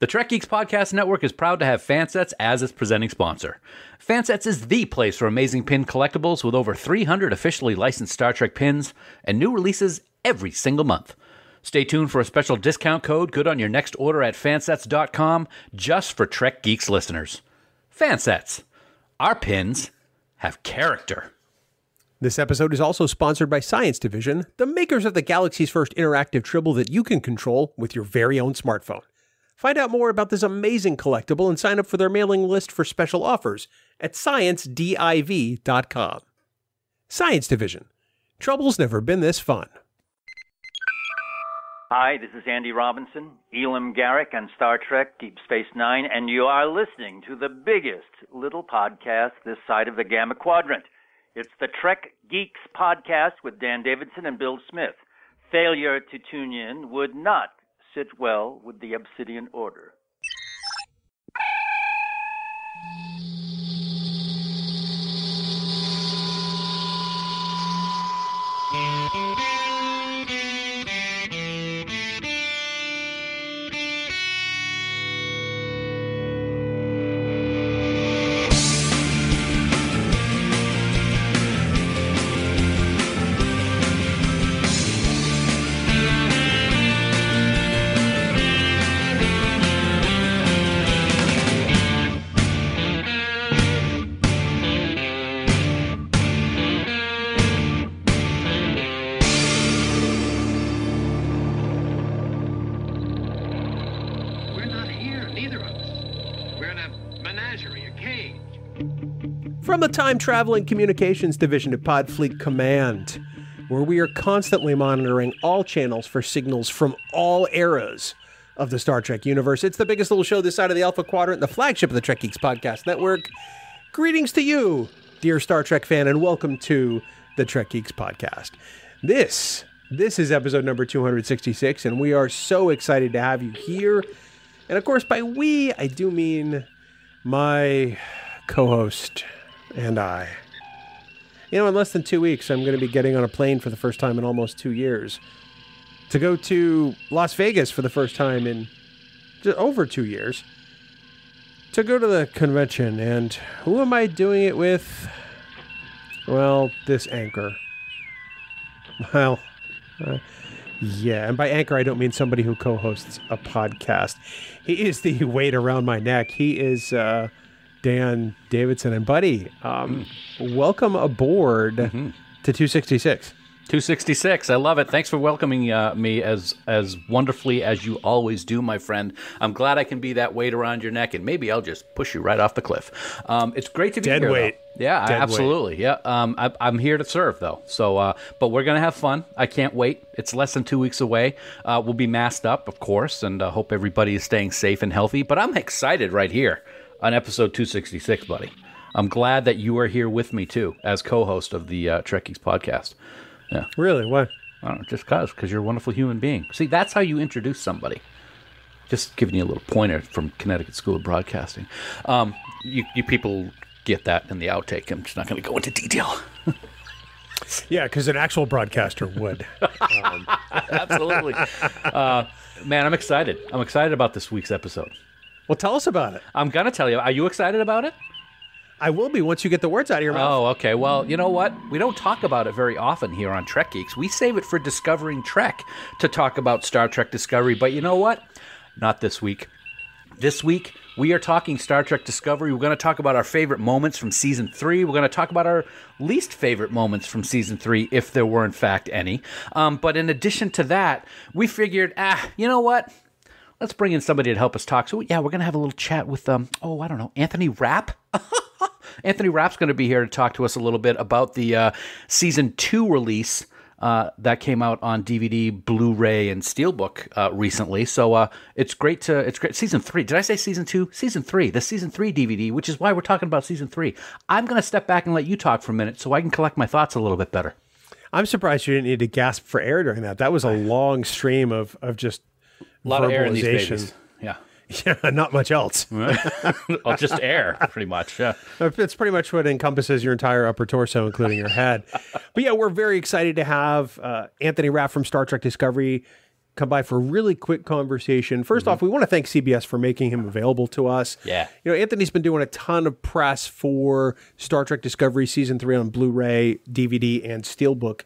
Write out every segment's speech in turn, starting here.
The Trek Geeks Podcast Network is proud to have Fansets as its presenting sponsor. Fansets is the place for amazing pin collectibles with over 300 officially licensed Star Trek pins and new releases every single month. Stay tuned for a special discount code good on your next order at fansets.com just for Trek Geeks listeners. Fansets. Our pins have character. This episode is also sponsored by Science Division, the makers of the galaxy's first interactive tribble that you can control with your very own smartphone. Find out more about this amazing collectible and sign up for their mailing list for special offers at sciencediv.com. Science Division. Trouble's never been this fun. Hi, this is Andy Robinson, Elim Garak on Star Trek Deep Space Nine, and you are listening to the biggest little podcast this side of the Gamma Quadrant. It's the Trek Geeks podcast with Dan Davidson and Bill Smith. Failure to tune in would not sit well with the Obsidian Order. Time Traveling Communications Division of Podfleet Command, where we are constantly monitoring all channels for signals from all eras of the Star Trek universe. It's the biggest little show this side of the Alpha Quadrant, the flagship of the Trek Geeks Podcast Network. Greetings to you, dear Star Trek fan, and welcome to the Trek Geeks Podcast. This this is episode number 266, and we are so excited to have you here. And of course, by we, I do mean my co host and I. You know, in less than two weeks, I'm going to be getting on a plane for the first time in almost two years to go to Las Vegas for the first time in over two years to go to the convention. And who am I doing it with? Well, this anchor. Well, uh, yeah, and by anchor, I don't mean somebody who co hosts a podcast. He is the weight around my neck. He is uh, Dan Davidson. And, buddy, um, welcome aboard to 266. 266. I love it. Thanks for welcoming uh, me as as wonderfully as you always do, my friend. I'm glad I can be that weight around your neck, and maybe I'll just push you right off the cliff. Um, it's great to be Dead here. though. weight. Yeah, Dead weight. absolutely. Yeah, um, I, I'm here to serve though. So, uh, but we're gonna have fun. I can't wait. It's less than two weeks away. Uh, we'll be masked up, of course, and uh, hope everybody is staying safe and healthy. But I'm excited right here on episode 266, buddy. I'm glad that you are here with me too, as co-host of the uh, Trekkies podcast. Yeah. Really? What? I don't know, just cause, because you're a wonderful human being. See, that's how you introduce somebody. Just giving you a little pointer from Connecticut School of Broadcasting. Um, you, you people get that in the outtake. I'm just not going to go into detail. Yeah, because an actual broadcaster would. Absolutely. uh, man, I'm excited. I'm excited about this week's episode. Well, tell us about it. I'm going to tell you. Are you excited about it? I will be once you get the words out of your mouth. Oh, okay. Well, you know what? We don't talk about it very often here on Trek Geeks. We save it for Discovering Trek to talk about Star Trek Discovery. But you know what? Not this week. This week, we are talking Star Trek Discovery. We're going to talk about our favorite moments from season three. We're going to talk about our least favorite moments from season three, if there were, in fact, any. Um, but in addition to that, we figured, ah, you know what? Let's bring in somebody to help us talk. So, yeah, we're going to have a little chat with, um, oh, I don't know, Anthony Rapp. Anthony Rapp's going to be here to talk to us a little bit about the uh, season two release uh, that came out on DVD, Blu-ray, and Steelbook uh, recently. So uh, it's great to it's great. Season three. Did I say season two? Season three. The season three DVD, which is why we're talking about season three. I'm going to step back and let you talk for a minute so I can collect my thoughts a little bit better. I'm surprised you didn't need to gasp for air during that. That was a long stream of, of just A lot of air in these babies. Yeah. Yeah, not much else. oh, just air, pretty much. Yeah. It's pretty much what encompasses your entire upper torso, including your head. But yeah, we're very excited to have uh, Anthony Rapp from Star Trek Discovery come by for a really quick conversation. 1st off, we want to thank CBS for making him available to us. Yeah. You know, Anthony's been doing a ton of press for Star Trek Discovery season three on Blu-ray, DVD, and Steelbook.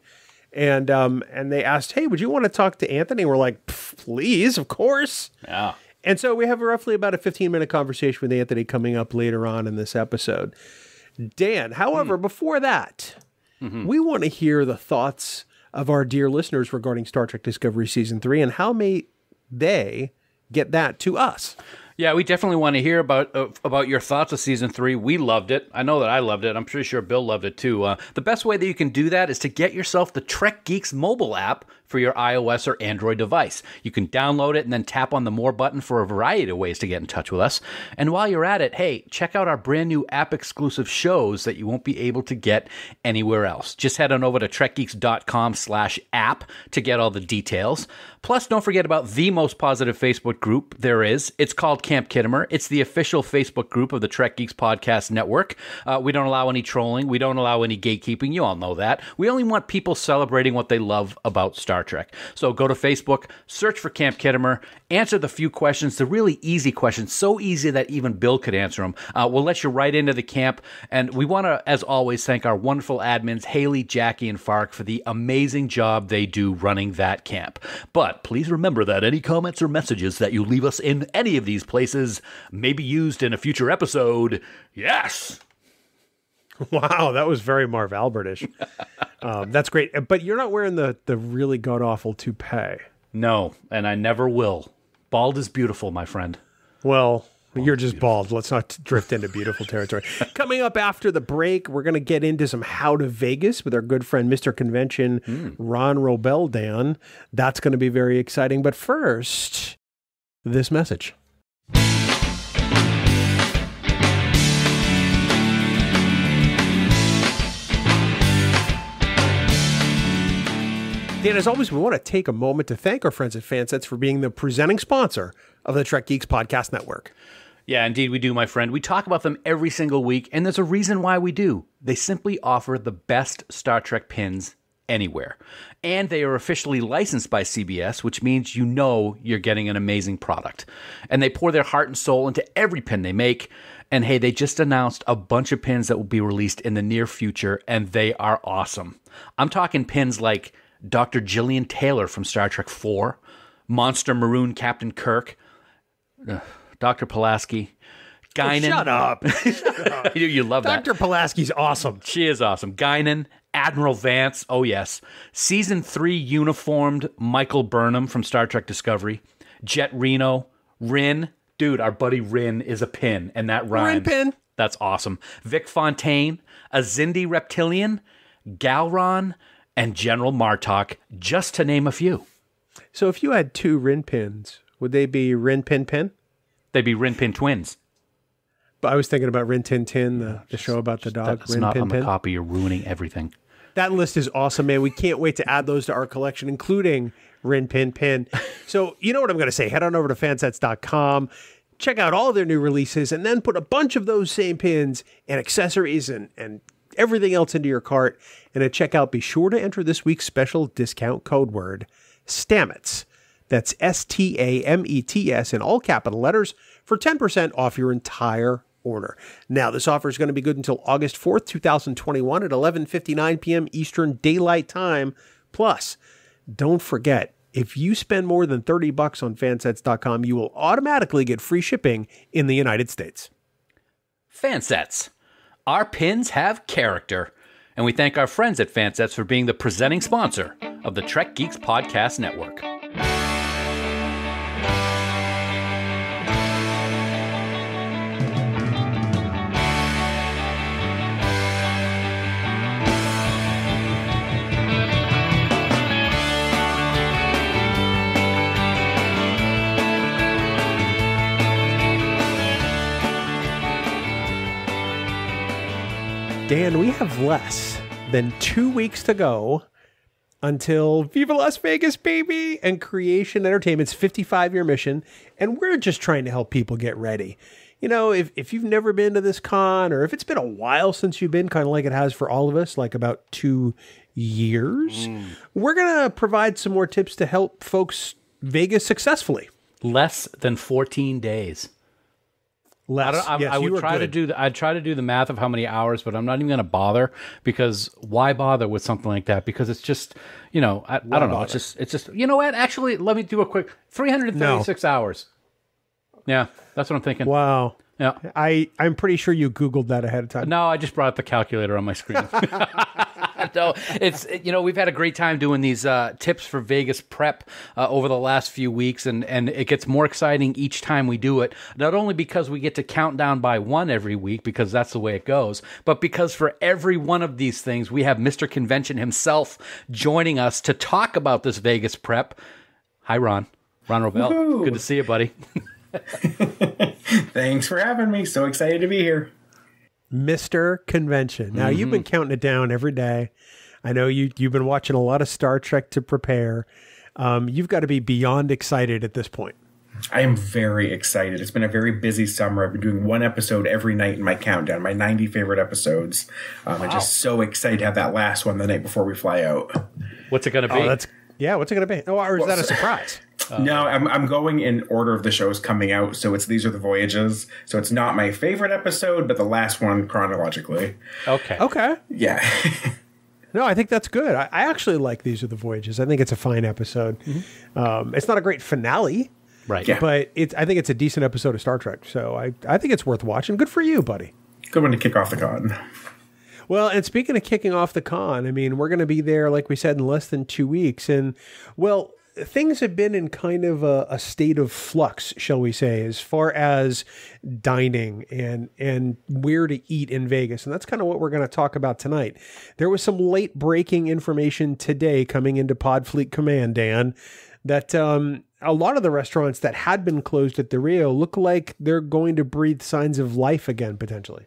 And um, and they asked, hey, would you want to talk to Anthony? We're like, please, of course. Yeah. And so we have roughly about a 15 minute conversation with Anthony coming up later on in this episode. Dan, however, before that, we want to hear the thoughts of our dear listeners regarding Star Trek Discovery Season 3 and how may they get that to us. Yeah, we definitely want to hear about uh, about your thoughts of season three. We loved it. I know that I loved it. I'm pretty sure Bill loved it too. Uh, the best way that you can do that is to get yourself the Trek Geeks mobile app for your iOS or Android device. You can download it and then tap on the More button for a variety of ways to get in touch with us. And while you're at it, hey, check out our brand new app exclusive shows that you won't be able to get anywhere else. Just head on over to trekgeeks.com slash app to get all the details. Plus, don't forget about the most positive Facebook group there is. It's called Camp Khitomer. It's the official Facebook group of the Trek Geeks Podcast Network. Uh, we don't allow any trolling. We don't allow any gatekeeping. You all know that. We only want people celebrating what they love about Star Trek. So go to Facebook, search for Camp Khitomer, answer the few questions, the really easy questions, so easy that even Bill could answer them. Uh, we'll let you right into the camp. And we want to, as always, thank our wonderful admins, Haley, Jackie, and Fark, for the amazing job they do running that camp. But please remember that any comments or messages that you leave us in any of these places may be used in a future episode. Yes! Wow, that was very Marv Albertish. um, that's great. But you're not wearing the, the really god awful toupee. No, and I never will. Bald is beautiful, my friend. Well, you're just bald. Let's not drift into beautiful territory. Coming up after the break, we're going to get into some How to Vegas with our good friend, Mr. Convention, hmm. Ron Wrobel Dan. That's going to be very exciting. But first, this message. Dan, as always, we want to take a moment to thank our friends at Fansets for being the presenting sponsor of the Trek Geeks Podcast Network. Yeah, indeed, we do, my friend. We talk about them every single week, and there's a reason why we do. They simply offer the best Star Trek pins anywhere. And they are officially licensed by CBS, which means you know you're getting an amazing product. And they pour their heart and soul into every pin they make. And hey, they just announced a bunch of pins that will be released in the near future, and they are awesome. I'm talking pins like Dr. Gillian Taylor from Star Trek 4, Monster Maroon Captain Kirk, Ugh, Dr. Pulaski, oh, Guinan. Shut up. you, you love that. Dr. Pulaski's awesome. She is awesome. Guinan, Admiral Vance. Oh, yes. Season three uniformed Michael Burnham from Star Trek Discovery. Jet Reno. Rin. Dude, our buddy Rin is a pin, and that rhymes. pin. That's awesome. Vic Fontaine, a Xindi Reptilian, Gowron, and General Martok, just to name a few. So if you had two Rin pins, would they be Rin Pin Pin? They'd be Rin Pin twins. But I was thinking about Rin Tin Tin, the, the show about the dog. That's Rin not Pin on the Pin. copy. You're ruining everything. That list is awesome, man. We can't wait to add those to our collection, including Rin Pin Pin. So you know what I'm going to say. Head on over to fansets.com, check out all their new releases, and then put a bunch of those same pins and accessories and, and everything else into your cart. And at checkout, be sure to enter this week's special discount code word, STAMETS. That's S T A M E T S in all capital letters for 10% off your entire order. Now, this offer is going to be good until August 4th, 2021 at 11:59 p.m. Eastern Daylight Time. Plus, don't forget, if you spend more than 30 bucks on fansets.com, you will automatically get free shipping in the United States. Fansets. Our pins have character. And we thank our friends at Fansets for being the presenting sponsor of the Trek Geeks Podcast Network. Dan, we have less than two weeks to go until Viva Las Vegas, baby, and Creation Entertainment's 55 year mission. And we're just trying to help people get ready. You know, if, if you've never been to this con or if it's been a while since you've been, kind of like it has for all of us, like about two years, mm. we're going to provide some more tips to help folks Vegas successfully. Less than 14 days. I, Less. don't, I, Yes, I would try to do the, I'd try to do the math of how many hours, but I'm not even going to bother because why bother with something like that? Because it's just, you know, I, I don't know. It's just, it's just, you know what? Actually, let me do a quick 336 hours. Yeah, that's what I'm thinking. Wow. Yeah. I, I'm pretty sure you Googled that ahead of time. No, I just brought up the calculator on my screen. no, it's you know we've had a great time doing these uh, tips for Vegas prep uh, over the last few weeks, and and it gets more exciting each time we do it. Not only because we get to count down by one every week because that's the way it goes, but because for every one of these things we have Mr. Convention himself joining us to talk about this Vegas prep. Hi, Ron. Ron Wrobel. Good to see you, buddy. Thanks for having me. So excited to be here. Mr. Convention. Now you've been counting it down every day. I know you you've been watching a lot of Star Trek to prepare. Um, you've got to be beyond excited at this point. I am very excited. It's been a very busy summer. I've been doing one episode every night in my countdown, my 90 favorite episodes. Um, I'm just so excited to have that last one the night before we fly out. What's it going to be? Oh, that's yeah. What's it going to be? Oh, or is that a surprise? no, I'm, I'm going in order of the shows coming out. So it's These Are the Voyages. So it's not my favorite episode, but the last one chronologically. okay. Okay. Yeah. No, I think that's good. I, I actually like These Are the Voyages. I think it's a fine episode. Um, it's not a great finale, Right. Yeah. but it's I think it's a decent episode of Star Trek. So I, I think it's worth watching. Good for you, buddy. Good one to kick off the con. Well, and speaking of kicking off the con, I mean, we're going to be there, like we said, in less than two weeks. And, well, things have been in kind of a, a state of flux, shall we say, as far as dining and and where to eat in Vegas. And that's kind of what we're going to talk about tonight. There was some late breaking information today coming into Podfleet Command, Dan, that um, a lot of the restaurants that had been closed at the Rio look like they're going to breathe signs of life again, potentially.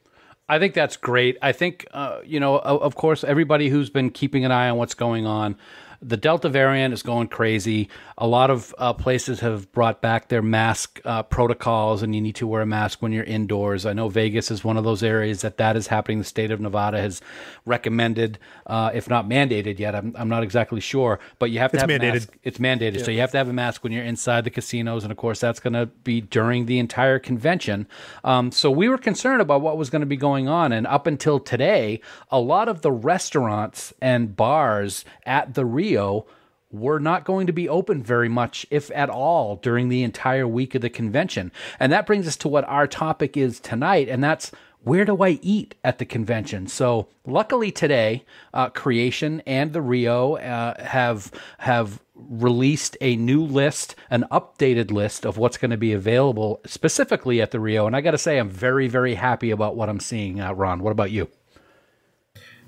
I think that's great. I think, uh, you know, of, of course, everybody who's been keeping an eye on what's going on, the Delta variant is going crazy. A lot of uh, places have brought back their mask uh, protocols, and you need to wear a mask when you're indoors. I know Vegas is one of those areas that that is happening. The state of Nevada has recommended, uh, if not mandated yet, I'm, I'm not exactly sure, but you have to It's have a mandated. mask. It's mandated. So you have to have a mask when you're inside the casinos. And of course, that's going to be during the entire convention. Um, so we were concerned about what was going to be going on. And up until today, a lot of the restaurants and bars at the Rio were not going to be open very much, if at all, during the entire week of the convention. And that brings us to what our topic is tonight, and that's where do I eat at the convention? So, luckily today, uh, Creation and the Rio uh, have have released a new list, an updated list of what's going to be available specifically at the Rio. And I got to say, I'm very, very happy about what I'm seeing. Uh, Ron, what about you?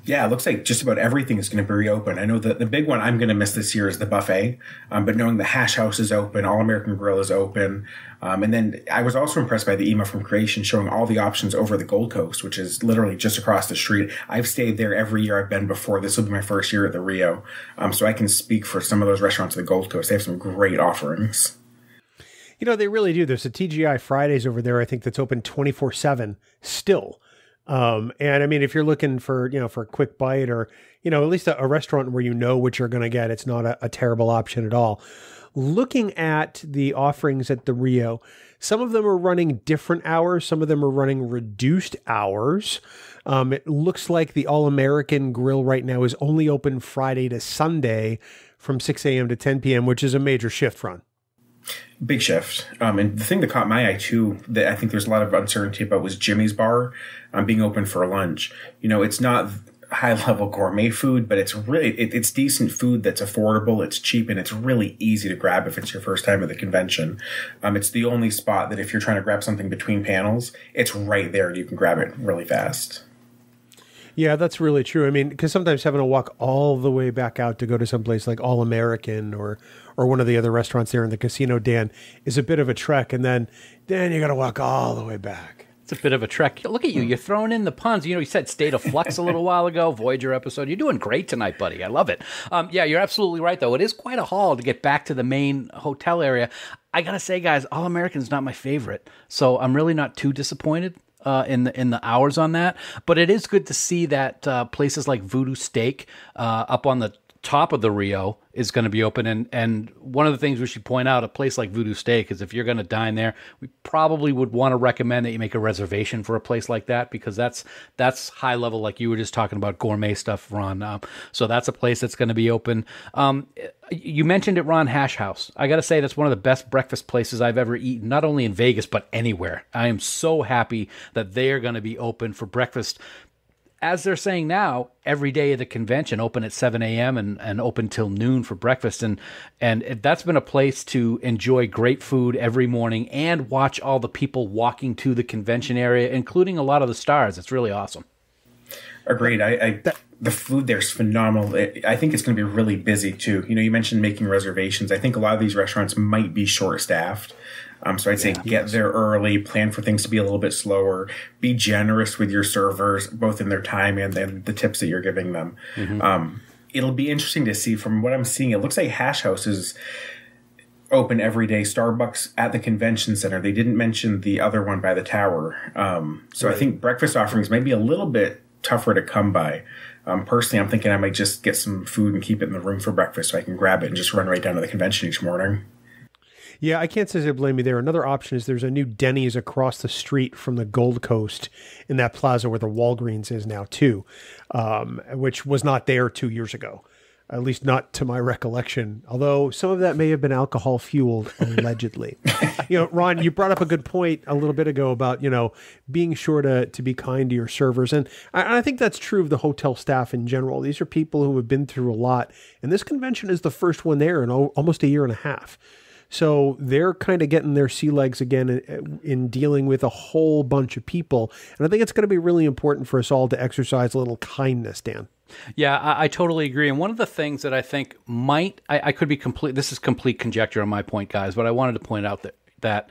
Yeah, it looks like just about everything is going to be reopened. I know that the big one I'm going to miss this year is the buffet, um, but knowing the Hash House is open, All American Grill is open, um, and then I was also impressed by the email from Creation showing all the options over the Gold Coast, which is literally just across the street. I've stayed there every year I've been before. This will be my first year at the Rio, um, so I can speak for some of those restaurants at the Gold Coast. They have some great offerings. You know, they really do. There's a TGI Fridays over there, I think, that's open 24 7 still. Um, and I mean, if you're looking for, you know, for a quick bite or, you know, at least a, a restaurant where you know what you're going to get, it's not a, a terrible option at all. Looking at the offerings at the Rio, some of them are running different hours, some of them are running reduced hours. Um, it looks like the All American Grill right now is only open Friday to Sunday from 6 a.m. to 10 p.m., which is a major shift run. Big shift. Um, and the thing that caught my eye too, that I think there's a lot of uncertainty about, was Jimmy's Bar um, being open for lunch. You know, it's not high level gourmet food, but it's really it, it's decent food that's affordable, it's cheap, and it's really easy to grab if it's your first time at the convention. Um, it's the only spot that if you're trying to grab something between panels, it's right there and you can grab it really fast. Yeah, that's really true. I mean, because sometimes having to walk all the way back out to go to someplace like All American or or one of the other restaurants there in the casino, Dan, is a bit of a trek, and then then you got to walk all the way back. It's a bit of a trek. Look at you. You're throwing in the puns. You know, you said State of Flux a little while ago, Voyager episode. You're doing great tonight, buddy. I love it. Um, yeah, you're absolutely right, though. It is quite a haul to get back to the main hotel area. I got to say, guys, All American's not my favorite. So I'm really not too disappointed. Uh, in the in the hours on that, but it is good to see that uh, places like Voodoo Steak uh, up on the top of the Rio is going to be open. And, and one of the things we should point out, a place like Voodoo Steak, is if you're going to dine there, we probably would want to recommend that you make a reservation for a place like that because that's that's high level, like you were just talking about gourmet stuff, Ron. Um, so that's a place that's going to be open. Um, you mentioned it, Ron Hash House. I got to say that's one of the best breakfast places I've ever eaten, not only in Vegas but anywhere. I am so happy that they are going to be open for breakfast as they're saying now, every day of the convention open at 7 a.m. and, and open till noon for breakfast. And, and that's been a place to enjoy great food every morning and watch all the people walking to the convention area, including a lot of the stars. It's really awesome. Agreed. I, I the food there's phenomenal. I think it's going to be really busy too. You know, you mentioned making reservations. I think a lot of these restaurants might be short staffed. Um, so I'd say yeah, get yes. there early, plan for things to be a little bit slower, be generous with your servers, both in their time and then the tips that you're giving them. Mm-hmm. Um, it'll be interesting to see from what I'm seeing. It looks like Hash House is open every day. Starbucks at the convention center. They didn't mention the other one by the tower. Um, so right. I think breakfast offerings may be a little bit tougher to come by. Um, personally, I'm thinking I might just get some food and keep it in the room for breakfast so I can grab it and just run right down to the convention each morning. Yeah, I can't say they blame me there. Another option is there's a new Denny's across the street from the Gold Coast in that plaza where the Walgreens is now too, um, which was not there two years ago. At least not to my recollection. Although some of that may have been alcohol fueled, allegedly. you know, Ron, you brought up a good point a little bit ago about you know being sure to to be kind to your servers, and I, I think that's true of the hotel staff in general. These are people who have been through a lot, and this convention is the first one there in almost a year and a half. So they're kind of getting their sea legs again in, in, dealing with a whole bunch of people. And I think it's going to be really important for us all to exercise a little kindness, Dan. Yeah, I, I totally agree. And one of the things that I think might, I, I could be complete, this is complete conjecture on my point, guys, but I wanted to point out that, that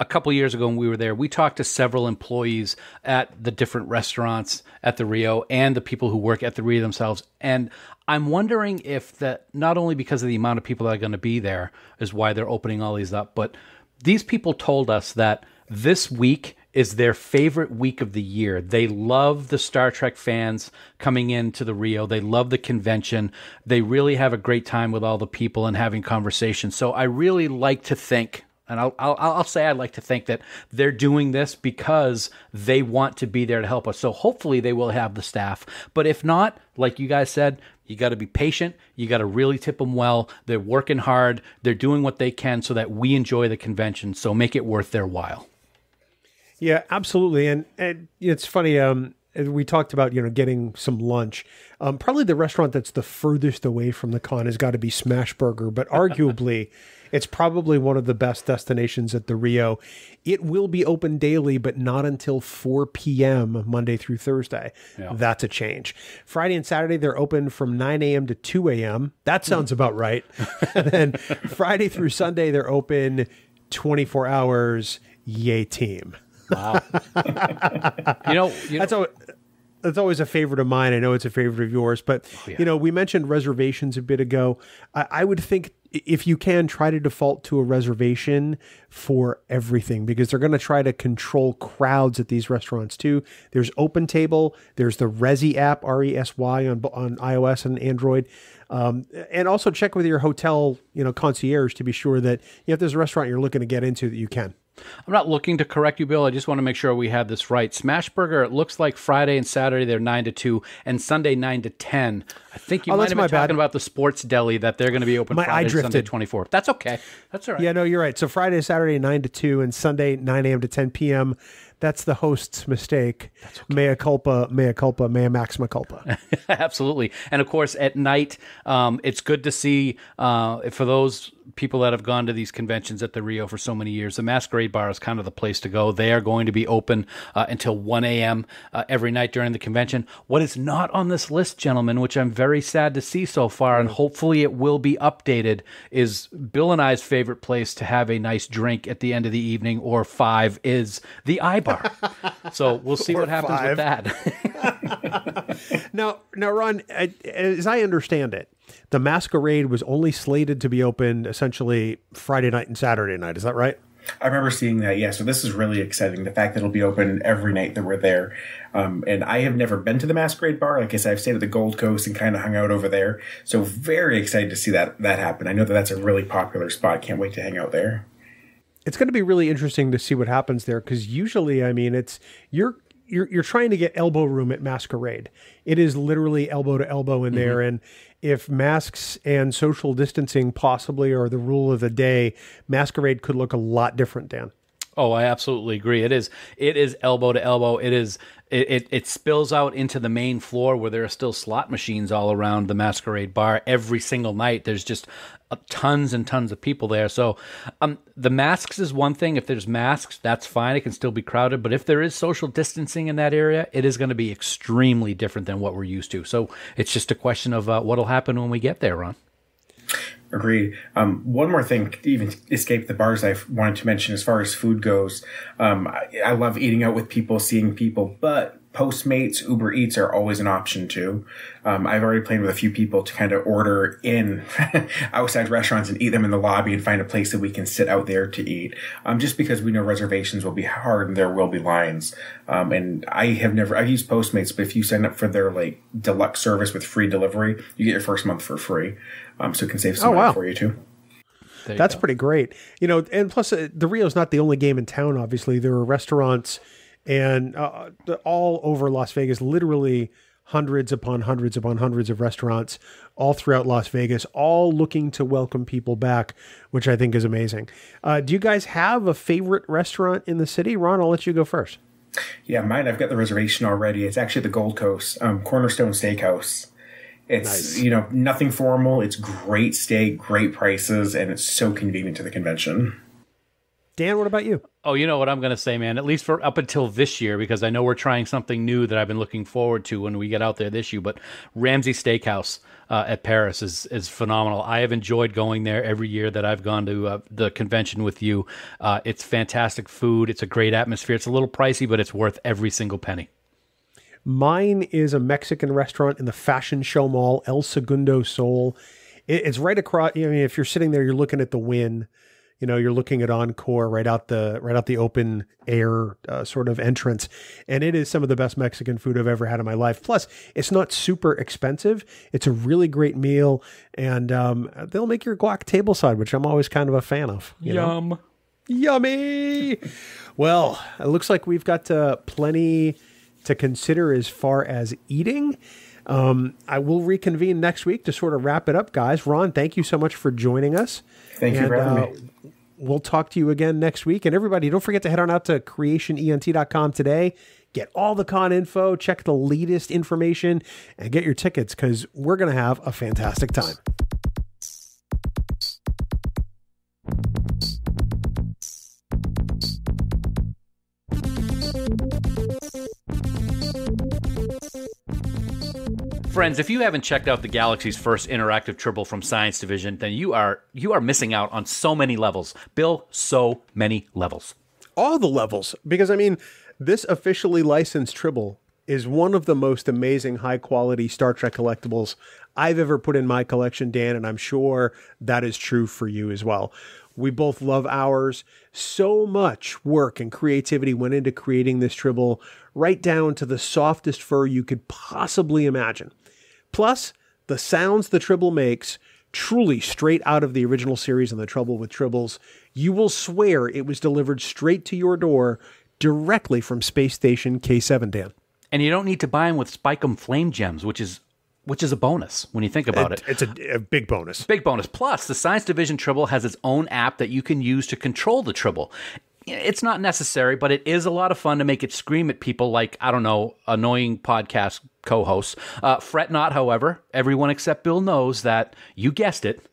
a couple years ago when we were there, we talked to several employees at the different restaurants at the Rio and the people who work at the Rio themselves. And I'm wondering if that not only because of the amount of people that are going to be there is why they're opening all these up, but these people told us that this week is their favorite week of the year. They love the Star Trek fans coming into the Rio. They love the convention. They really have a great time with all the people and having conversations. So I really like to think and I'll, I'll, I'll say I'd like to think that they're doing this because they want to be there to help us. So hopefully they will have the staff. But if not, like you guys said, you got to be patient. You got to really tip them well. They're working hard. They're doing what they can so that we enjoy the convention. So make it worth their while. Yeah, absolutely. And, and it's funny. Um, we talked about you know getting some lunch. Um, probably the restaurant that's the furthest away from the con has got to be Smashburger, but arguably it's probably one of the best destinations at the Rio. It will be open daily, but not until 4 p.m. Monday through Thursday. Yeah. That's a change. Friday and Saturday, they're open from 9 a.m. to 2 a.m. That sounds about right. and then Friday through Sunday, they're open 24 hours. Yay, team. Wow. you know, you that's know, that's always a favorite of mine. I know it's a favorite of yours, but oh, yeah. you know, we mentioned reservations a bit ago. I, I, would think if you can try to default to a reservation for everything because they're going to try to control crowds at these restaurants too. There's Open Table, there's the Resy app, R E S Y on on iOS and Android. Um, and also check with your hotel, you know, concierge to be sure that you know, if there's a restaurant you're looking to get into that you can. I'm not looking to correct you, Bill. I just want to make sure we have this right. Smashburger, it looks like Friday and Saturday they're 9 to 2 and Sunday 9 to 10. I think you oh, might have been talking bad. about the sports deli that they're going to be open my, Friday and Sunday 24. That's okay. That's all right. Yeah, no, you're right. So Friday, Saturday 9 to 2 and Sunday 9 a.m. to 10 p.m. That's the host's mistake. That's okay. Mea culpa, mea culpa, mea maxima culpa. Absolutely. And of course, at night, um, it's good to see uh, for those people that have gone to these conventions at the Rio for so many years, the Masquerade Bar is kind of the place to go. They are going to be open uh, until 1 a.m. Uh, every night during the convention. What is not on this list, gentlemen, which I'm very sad to see so far, and hopefully it will be updated, is Bill and I's favorite place to have a nice drink at the end of the evening or five is the iBar bar. so we'll see what happens five. with that. Now, now, Ron, as I understand it, the Masquerade was only slated to be open essentially Friday night and Saturday night. Is that right? I remember seeing that. Yeah, so this is really exciting. The fact that it'll be open every night that we're there, um, and I have never been to the Masquerade Bar. Like I said, I've stayed at the Gold Coast and kind of hung out over there. So very excited to see that that happen. I know that that's a really popular spot. Can't wait to hang out there. It's going to be really interesting to see what happens there because usually, I mean, it's you're you're you're trying to get elbow room at Masquerade. It is literally elbow to elbow in there, and if masks and social distancing possibly are the rule of the day, Masquerade could look a lot different. Dan. Oh, I absolutely agree. It is it is elbow to elbow. It is it, it, it spills out into the main floor where there are still slot machines all around the masquerade bar every single night. There's just uh, tons and tons of people there. So um, the masks is one thing. If there's masks, that's fine. It can still be crowded. But if there is social distancing in that area, it is going to be extremely different than what we're used to. So it's just a question of uh, what'll happen when we get there, Ron. Agreed. Um, one more thing, to even escape the bars, I wanted to mention as far as food goes. Um, I, I love eating out with people, seeing people, but Postmates, Uber Eats are always an option too. Um, I've already planned with a few people to kind of order in outside restaurants and eat them in the lobby and find a place that we can sit out there to eat. Um, just because we know reservations will be hard and there will be lines. Um, and I have never, I've used Postmates, but if you sign up for their like deluxe service with free delivery, you get your first month for free. Um, so it can save some Oh, money wow. for you too. You That's go. pretty great. You know, and plus uh, the Rio's not the only game in town. Obviously, there are restaurants and uh, all over Las Vegas. Literally hundreds upon hundreds upon hundreds of restaurants all throughout Las Vegas, all looking to welcome people back, which I think is amazing. Uh, do you guys have a favorite restaurant in the city? Ron, I'll let you go first. Yeah, mine. I've got the reservation already. It's actually the Gold Coast um, Cornerstone Steakhouse. It's Nice. you know nothing formal. It's great steak, great prices, and it's so convenient to the convention. Dan, what about you? Oh, you know what I'm going to say, man. At least for up until this year, because I know we're trying something new that I've been looking forward to when we get out there this year. But Ramsay Steakhouse uh, at Paris is is phenomenal. I have enjoyed going there every year that I've gone to uh, the convention with you. Uh, it's fantastic food. It's a great atmosphere. It's a little pricey, but it's worth every single penny. Mine is a Mexican restaurant in the Fashion Show Mall, El Segundo Sol. It's right across. I mean, if you're sitting there, you're looking at the Wynn. You know, you're looking at Encore right out the right out the open air uh, sort of entrance, and it is some of the best Mexican food I've ever had in my life. Plus, it's not super expensive. It's a really great meal, and um, they'll make your guac tableside, which I'm always kind of a fan of. you know? Yum. Yummy. Well, it looks like we've got uh, plenty to consider as far as eating. Um, I will reconvene next week to sort of wrap it up, guys. Ron, thank you so much for joining us. Thank you for having me. We'll talk to you again next week. And everybody, don't forget to head on out to creationent.com today. Get all the con info, check the latest information, and get your tickets because we're going to have a fantastic time. Friends, if you haven't checked out the galaxy's first interactive tribble from Science Division, then you are you are missing out on so many levels. Bill, so many levels. all the levels because I mean, this officially licensed Tribble is one of the most amazing high quality Star Trek collectibles I've ever put in my collection, Dan, and I'm sure that is true for you as well. We both love ours. So much work and creativity went into creating this Tribble, right down to the softest fur you could possibly imagine. Plus, the sounds the Tribble makes, truly straight out of the original series and the Trouble with Tribbles, you will swear it was delivered straight to your door directly from Space Station K7, Dan. And you don't need to buy them with Spican Flame Gems, which is which is a bonus when you think about it. It's a, a big bonus. Big bonus. Plus, the Science Division Tribble has its own app that you can use to control the Tribble. It's not necessary, but it is a lot of fun to make it scream at people like, I don't know, annoying podcast co hosts. Uh, fret not, however. Everyone except Bill knows that, you guessed it,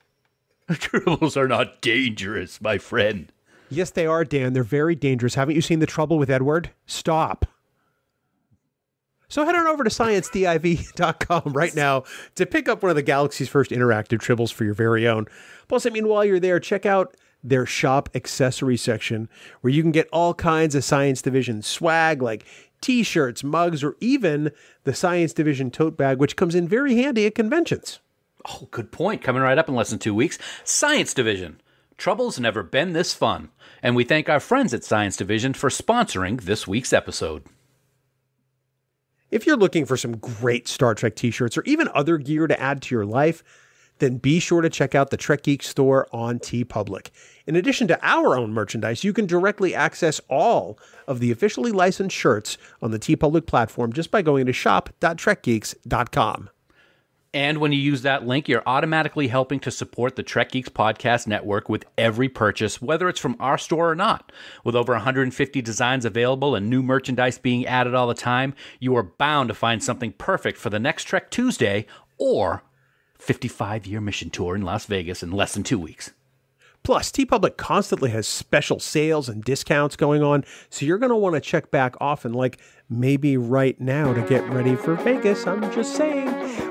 Tribbles are not dangerous, my friend. Yes, they are, Dan. They're very dangerous. Haven't you seen the trouble with Edward? Stop. So head on over to sciencediv.com right now to pick up one of the galaxy's first interactive tribbles for your very own. Plus, I mean, while you're there, check out their shop accessory section where you can get all kinds of Science Division swag like t shirts, mugs, or even the Science Division tote bag, which comes in very handy at conventions. Oh, good point. Coming right up in less than two weeks. Science Division. Trouble's never been this fun. And we thank our friends at Science Division for sponsoring this week's episode. If you're looking for some great Star Trek t shirts or even other gear to add to your life, then be sure to check out the Trek Geek store on TeePublic. In addition to our own merchandise, you can directly access all of the officially licensed shirts on the TeePublic platform just by going to shop.trekgeeks.com. And when you use that link, you're automatically helping to support the Trek Geeks Podcast Network with every purchase, whether it's from our store or not. With over 150 designs available and new merchandise being added all the time, you are bound to find something perfect for the next Trek Tuesday or 55 year mission tour in Las Vegas in less than two weeks. Plus, TeePublic constantly has special sales and discounts going on, so you're going to want to check back often, like maybe right now to get ready for Vegas. I'm just saying.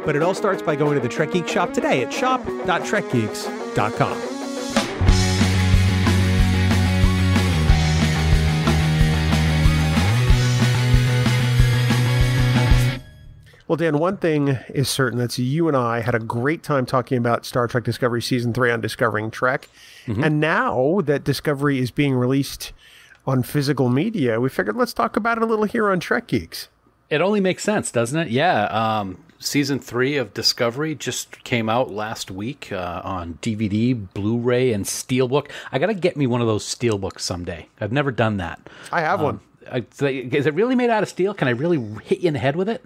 But it all starts by going to the Trek Geek shop today at shop.trekgeeks.com. Well, Dan, one thing is certain that's you and I had a great time talking about Star Trek Discovery Season 3 on Discovering Trek. And now that Discovery is being released on physical media, we figured let's talk about it a little here on Trek Geeks. It only makes sense, doesn't it? Yeah. Um, season three of Discovery just came out last week uh, on DVD, Blu ray, and Steelbook. I got to get me one of those Steelbooks someday. I've never done that. I have one. I, is it really made out of steel? Can I really hit you in the head with it?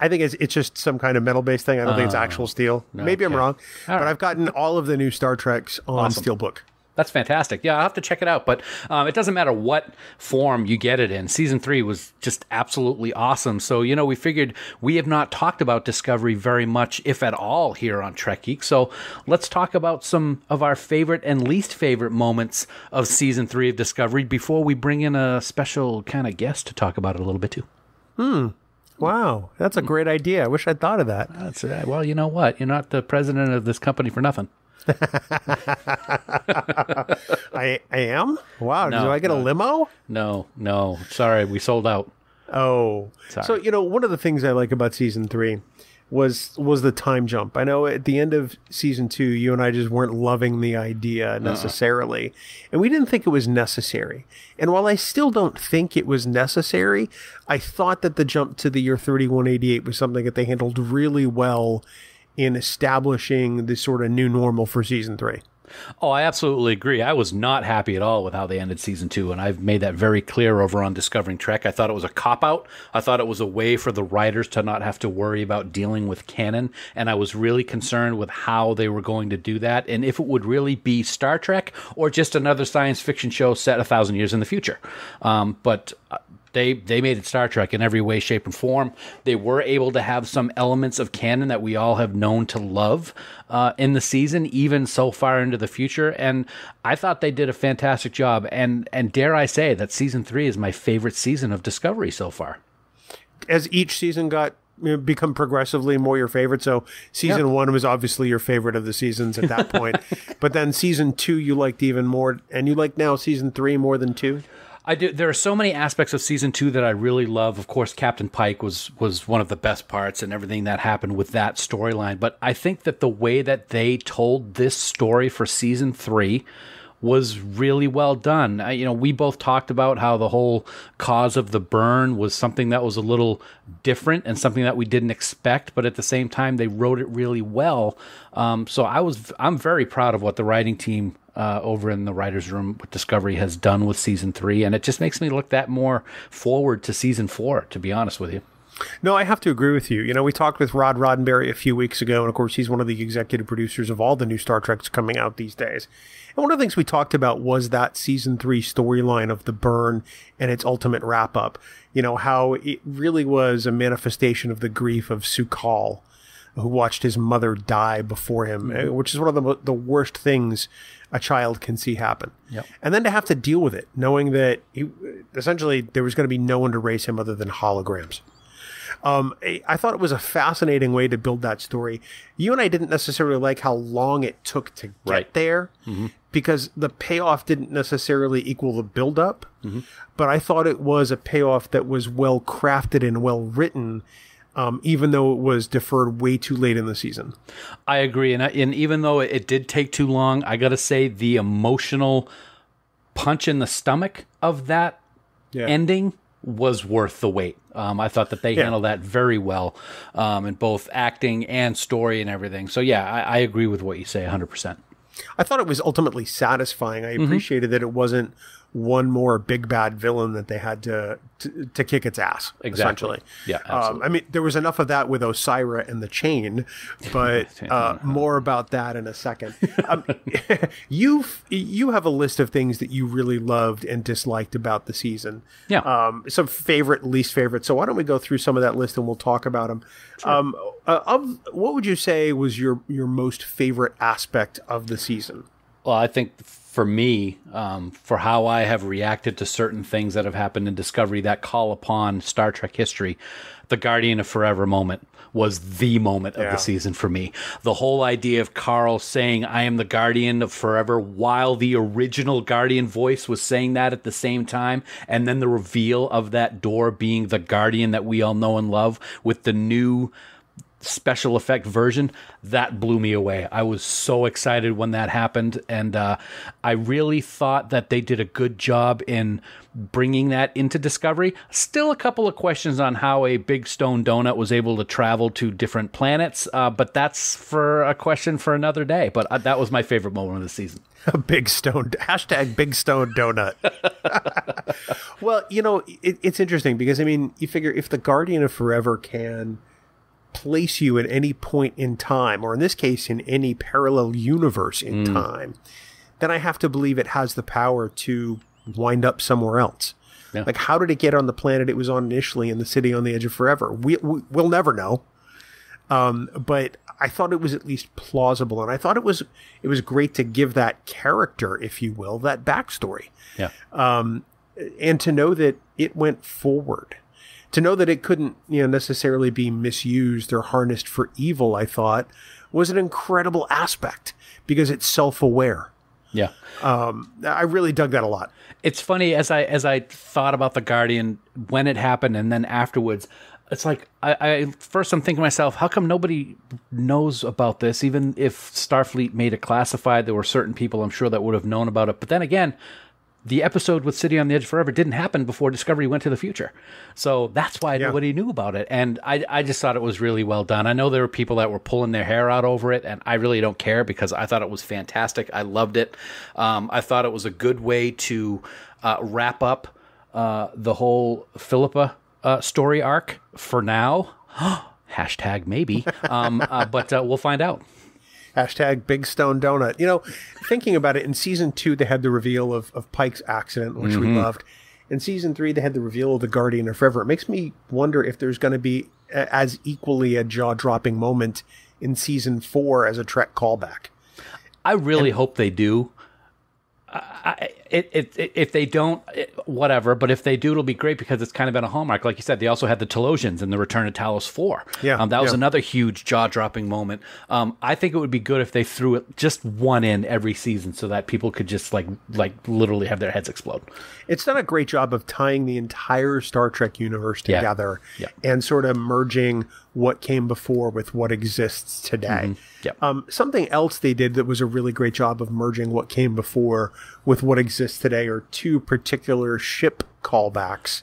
I think it's, it's just some kind of metal based thing. I don't think it's actual steel. Maybe I'm okay. wrong. but right. I've gotten all of the new Star Treks on Awesome. Steelbook. That's fantastic. Yeah, I'll have to check it out. But um, it doesn't matter what form you get it in. Season three was just absolutely awesome. So, you know, we figured we have not talked about Discovery very much, if at all, here on Trek Geek. So let's talk about some of our favorite and least favorite moments of season three of Discovery before we bring in a special kind of guest to talk about it a little bit too. Wow, that's a great idea. I wish I'd thought of that. That's uh, well, you know what? You're not the president of this company for nothing. I, I am? Wow, No, do I get a limo? No, no. Sorry, we sold out. Oh, Sorry. so you know one of the things I like about season three was was the time jump. I know at the end of season two, you and I just weren't loving the idea uh-huh. necessarily, and we didn't think it was necessary. And while I still don't think it was necessary, I thought that the jump to the year thirty one eighty eight was something that they handled really well in establishing the sort of new normal for season three. Oh, I absolutely agree. I was not happy at all with how they ended season two, and I've made that very clear over on Discovering Trek. I thought it was a cop out. I thought it was a way for the writers to not have to worry about dealing with canon, and I was really concerned with how they were going to do that, and if it would really be Star Trek or just another science fiction show set a thousand years in the future. Um, but uh, they they made it Star Trek in every way, shape, and form. They were able to have some elements of canon that we all have known to love uh, in the season, even so far into the future. And I thought they did a fantastic job. And and dare I say that season three is my favorite season of Discovery so far. as each season got become progressively more your favorite. So season one was obviously your favorite of the seasons at that point, but then season two you liked even more, and you like now season three more than two. I do. There are so many aspects of season two that I really love. Of course, Captain Pike was was one of the best parts, and everything that happened with that storyline. But I think that the way that they told this story for season three was really well done. I, you know, we both talked about how the whole cause of the burn was something that was a little different and something that we didn't expect, but at the same time, they wrote it really well. Um, so I was, I'm very proud of what the writing team uh, over in the writers' room with Discovery has done with season three, and it just makes me look that more forward to season four. To be honest with you. No, I have to agree with you. You know, we talked with Rod Roddenberry a few weeks ago, and of course, he's one of the executive producers of all the new Star Treks coming out these days. And one of the things we talked about was that season three storyline of the burn and its ultimate wrap up. You know, how it really was a manifestation of the grief of Su'Kal, who watched his mother die before him, eh, which is one of the, the worst things a child can see happen. Yep. And then to have to deal with it, knowing that he, essentially there was going to be no one to raise him other than holograms. Um, I I thought it was a fascinating way to build that story. You and I didn't necessarily like how long it took to get Right. there, because the payoff didn't necessarily equal the build-up, but I thought it was a payoff that was well crafted and well written, um, even though it was deferred way too late in the season. I agree, and I, and even though it did take too long, I got to say the emotional punch in the stomach of that Yeah. ending was worth the wait. Um, I thought that they Yeah. handled that very well um, in both acting and story and everything. So yeah, I, I agree with what you say 100. percent I thought it was ultimately satisfying. I appreciated that it wasn't one more big bad villain that they had to to, to kick its ass. Exactly. Essentially, Yeah, Um. I mean, there was enough of that with Osyraa and the chain, but uh, more about that in a second. Um, you you have a list of things that you really loved and disliked about the season. Yeah. Um, some favorite, least favorite. So why don't we go through some of that list and we'll talk about them. Um, uh, of what would you say was your your most favorite aspect of the season? Well, I think for me, um, for how I have reacted to certain things that have happened in Discovery that call upon Star Trek history, the Guardian of Forever moment was the moment of the season for me. The whole idea of Carl saying, I am the Guardian of Forever, while the original Guardian voice was saying that at the same time, and then the reveal of that door being the Guardian that we all know and love with the new special effect version that blew me away. I was so excited when that happened and uh, i really thought that they did a good job in bringing that into discovery. Still a couple of questions on how a big stone donut was able to travel to different planets uh, but that's for a question for another day but uh, that was my favorite moment of the season. A big stone hashtag big stone donut. well, you know, it, it's interesting because I mean, you figure if the Guardian of Forever can place you at any point in time, or in this case, in any parallel universe in time, then I have to believe it has the power to wind up somewhere else. Yeah. Like, how did it get on the planet it was on initially in the city on the edge of forever? We, we we'll never know. Um, but I thought it was at least plausible, and I thought it was it was great to give that character, if you will, that backstory, yeah and to know that it went forward, to know that it couldn't you know necessarily be misused or harnessed for evil. I thought was an incredible aspect because it's self aware. yeah um, I really dug that a lot. it's funny as I as I thought about the Guardian when it happened and then afterwards. It's like I, I first I'm thinking to myself, how come nobody knows about this? Even if Starfleet made it classified, there were certain people I'm sure that would have known about it. But then again, the episode with City on the Edge Forever didn't happen before Discovery went to the future, so that's why nobody knew about it. And I I just thought it was really well done. I know there were people that were pulling their hair out over it, and I really don't care because I thought it was fantastic. I loved it. Um, I thought it was a good way to uh, wrap up uh, the whole Philippa uh, story arc for now. Hashtag maybe, um, uh, but uh, we'll find out. Hashtag Big Stone Donut. You know, thinking about it, in season two, they had the reveal of, of Pike's accident, which we mm-hmm. loved. In season three, they had the reveal of the Guardian of Forever. It makes me wonder if there's going to be a, as equally a jaw dropping moment in season four as a Trek callback. I really hope they do. I, it, it, if they don't, it, whatever. But if they do, it'll be great because it's kind of been a hallmark. Like you said, they also had the Talosians and the Return of Talos Four. Yeah, um, that was yeah. another huge jaw-dropping moment. Um, I think it would be good if they threw it just one in every season, so that people could just like like literally have their heads explode. It's done a great job of tying the entire Star Trek universe Yeah. together Yeah. and sort of merging what came before with what exists today. Yep. Um, something else they did that was a really great job of merging what came before with what exists today are two particular ship callbacks,